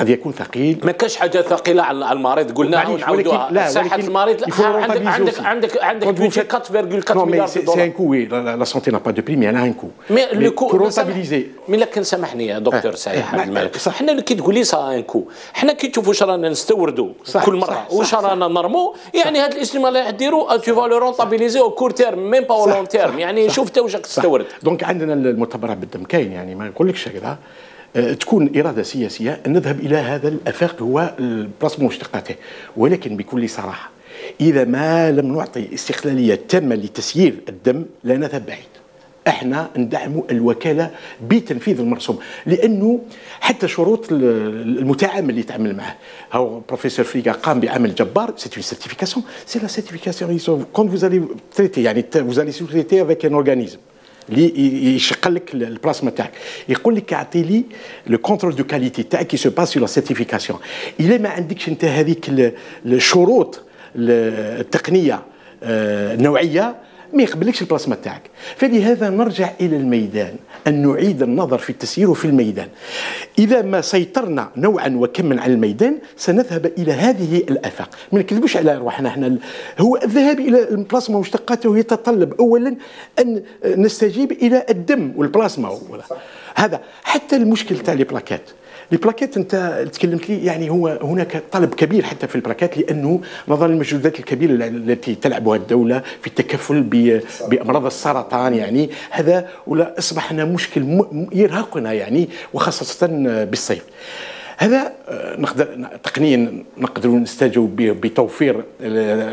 قد يكون ثقيل. ما كاش حاجة ثقيلة على المريض. قلناها ونعاودوها لا صحة المريض. عندك عندك عندك عندك بيجي 4,4 مليار دولار سي ان كو وي لا سونتي نا با دو بري مي أنا ان كو مي لو كو رونتابيليزي مي لكن سامحني يا دكتور سايح حنا كي تقول لي c'est un coût حنا كي تشوفوا واش رانا نستوردوا كل مرة واش رانا نرمو؟ يعني هذا الاستثمار اللي ديروا tu vas le rentabiliser au court terme même pas long terme يعني شوف انت واش تستورد. donc عندنا المتبرع بالدم كاين يعني ما نقولكش هكذا. آه، تكون إرادة سياسية أن نذهب إلى هذا الأفاق هو البلازما مشتقاته ولكن بكل صراحة إذا ما لم نعطي استقلالية تامة لتسيير الدم لا نذهب بعيد. إحنا ندعم الوكالة بتنفيذ المرسوم لأنه حتى شروط المتعامل اللي يتعامل معه. هو بروفيسور فريغا قام بعمل جبار c'est une certification c'est la certification quand vous allez traiter يعني vous allez traiter avec un organisme اللي يشقل لك البلاسما تاعك يقول لك اعطي لي le contrôle de qualité تاعك qui se base sur la certification إلا ما عندكش أنت هذيك الشروط التقنية النوعيه آه، ما يقبلكش البلاسما تاعك. فلهذا نرجع إلى الميدان أن نعيد النظر في التسيير في الميدان. إذا ما سيطرنا نوعا وكما على الميدان سنذهب إلى هذه الآفاق. ما نكذبوش على روحنا إحنا هو الذهاب إلى البلاسما ومشتقاته يتطلب اولا أن نستجيب إلى الدم والبلاسما هذا حتى المشكل تاع les plaquettes. les plaquettes انت تكلمت لي يعني هو هناك طلب كبير حتى في ال plaquettes لأنه نظرا للمجهودات الكبيرة التي تلعبها الدولة في التكفل بأمراض السرطان يعني هذا ولا اصبح مشكل يرهقنا يعني وخاصة بالصيف. هذا آه، نقدر تقنيا نقدروا نستجوب بتوفير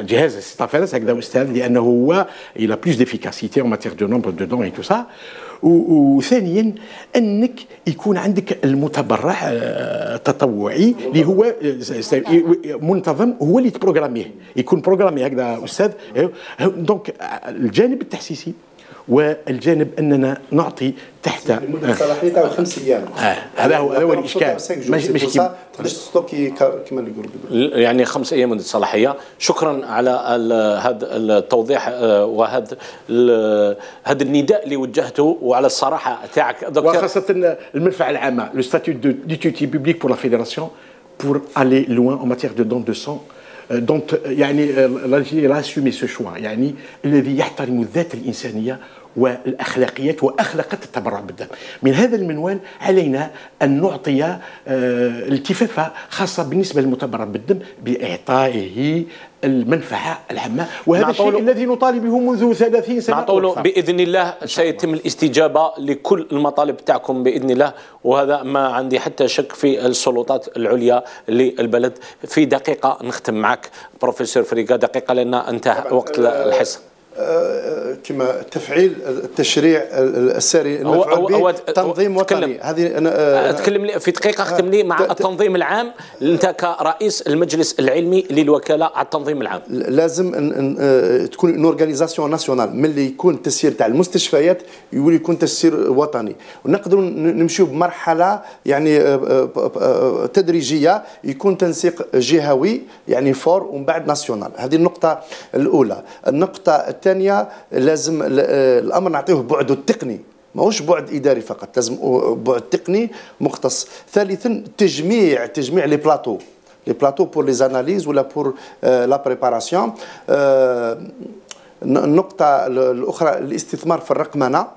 جهاز السيتافيرس هكذا أستاذ لأنه هو إلى بلوس ديفيكاسيتي اون ماتير دو نومبر دو دون اي تو سا وثانيا أنك يكون عندك المتبرع التطوعي آه، اللي هو آه، منتظم هو اللي تبروغراميه يكون بروغرامي هكذا أستاذ. donc الجانب التحسيسي. والجانب أننا نعطي تحت المده الصلاحيه تاع خمس أيام. آه. هذا هو هذا هو الإشكال. مش مش تـ stocker كما يقولوا يعني خمس أيام مدة صلاحية. شكرا على هذا التوضيح آه، وهذا هذا النداء اللي وجهته وعلى الصراحة تاعك دكتور. وخاصة المنفعه العامه le statut d'utilité publique pour la fédération pour aller loin en matière de don de sang دونك يعني الجيري راسيومي سو شوا يعني الذي يحترم الذات الإنسانية والأخلاقيات وأخلاقات التبرع بالدم من هذا المنوال علينا أن نعطي آه، التفافه خاصة بالنسبة للمتبرع بالدم بإعطائه المنفعة العامة. وهذا الشيء الذي نطالب به منذ 30 سنة نعطولو بإذن الله سيتم الاستجابة لكل المطالب تاعكم بإذن الله. وهذا ما عندي حتى شك في السلطات العليا للبلد. في دقيقة نختم معك. بروفيسور فريقا دقيقة لأن انتهى وقت الحصة. كما تفعيل التشريع الساري المفعول هو تنظيم وطني. هذه آه، اتكلم لي في دقيقة أختم لي مع التنظيم العام. أنت كرئيس المجلس العلمي للوكالة على التنظيم العام. لازم آه، تكون une organisation nationale ملي يكون التسيير تاع المستشفيات يولي يكون تسيير وطني. ونقدروا نمشيو بمرحلة يعني آه، تدريجية. يكون تنسيق جهوي يعني فور ومن بعد national هذه النقطة الأولى. النقطة الثانية لازم الأمر نعطيه بعده التقني ماهوش بعد إداري فقط لازم بعد تقني مختص. ثالثا تجميع تجميع les plateaux les plateaux pour les analyses ولا pour la préparation النقطه الأخرى الاستثمار في الرقمنة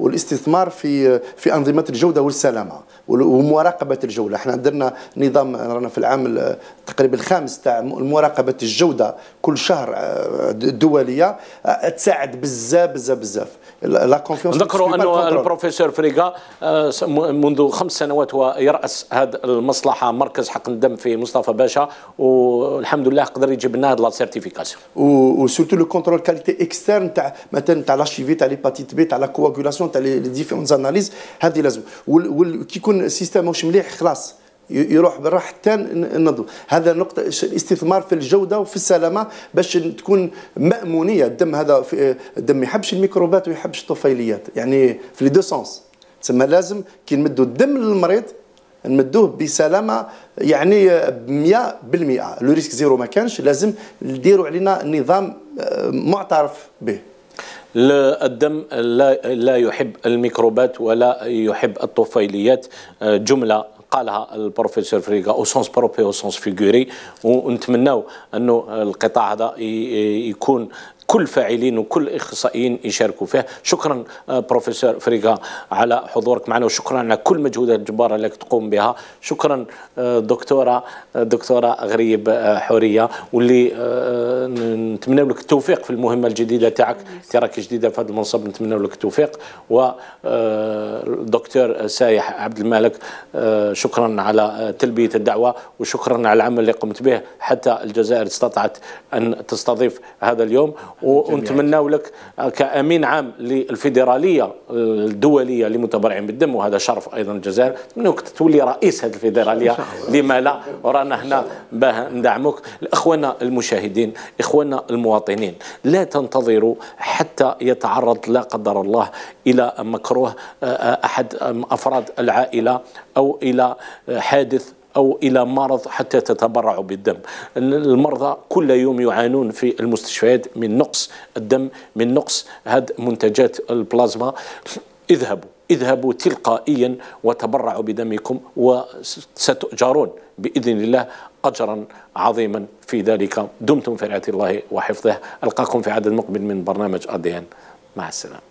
والإستثمار في في أنظمة الجودة والسلامة. ومراقبة الجودة. إحنا درنا نظام رانا في العام تقريبا الخامس تاع مراقبة الجودة كل شهر آه، دوليه آه، تساعد بزاف بزاف بزاف. la confiance نذكروا أنه البروفيسور فريغا آه، منذ خمس سنوات هو يرأس هذه المصلحة مركز حقن الدم في مصطفى باشا والحمد لله قدر يجيب لنا هذه لا سيرتيفيكاسيون وسورتو لو كونترول كاليتي اكسترن تاع مثلا تاع l'HIV تاع l'hépatite B تاع la coagulation تاع les différentes analyses هذه لازم. وكي يكون ال système مش مليح خلاص. يروح بالراحة حتى ننظم. هذا نقطة الاستثمار في الجودة وفي السلامة باش تكون مأمونية. الدم هذا الدم ما يحبش الميكروبات وما يحبش الطفيليات. يعني في les deux sens. تسمى لازم كي نمدوا الدم للمريض نمدوه بسلامة يعني 100% le risque zéro ما كانش لازم نديروا علينا نظام آه، معترف به. الدم لا لا يحب الميكروبات ولا يحب الطفيليات. آه، جملة قالها البروفيسور فريغا au sens propre et au sens figuré ونتمناو أنه القطاع هذا يكون كل فاعلين وكل إخصائيين يشاركوا فيه شكرا آه، بروفيسور فريغا على حضورك معنا وشكرا على كل مجهودات الجباره اللي تقوم بها. شكرا آه، دكتورة آه، دكتورة غريب حورية واللي نتمنى لك التوفيق في المهمة الجديدة تاعك راك جديدة في هذا المنصب. نتمنى لك التوفيق. ودكتور سايح عبد المالك شكرا على تلبية الدعوة وشكرا على العمل اللي قمت به. حتى الجزائر استطاعت أن تستضيف هذا اليوم. ونتمنى لك كأمين عام للفيدرالية الدولية لمتبرعين بالدم وهذا شرف أيضا الجزائر نتمنى تولي رئيس هذه الفيدرالية. لما لا ورانا هنا باه ندعمك. إخواننا المشاهدين إخواننا المواطنين لا تنتظروا حتى يتعرض لا قدر الله إلى مكروه أحد أفراد العائلة أو إلى حادث أو إلى مرض حتى تتبرعوا بالدم. المرضى كل يوم يعانون في المستشفيات من نقص الدم من نقص هذه منتجات البلازما. اذهبوا اذهبوا تلقائيا وتبرعوا بدمكم وستؤجرون بإذن الله اجرا عظيما في ذلك. دمتم في رعاية الله وحفظه. ألقاكم في عدد مقبل من برنامج آديان. مع السلامة.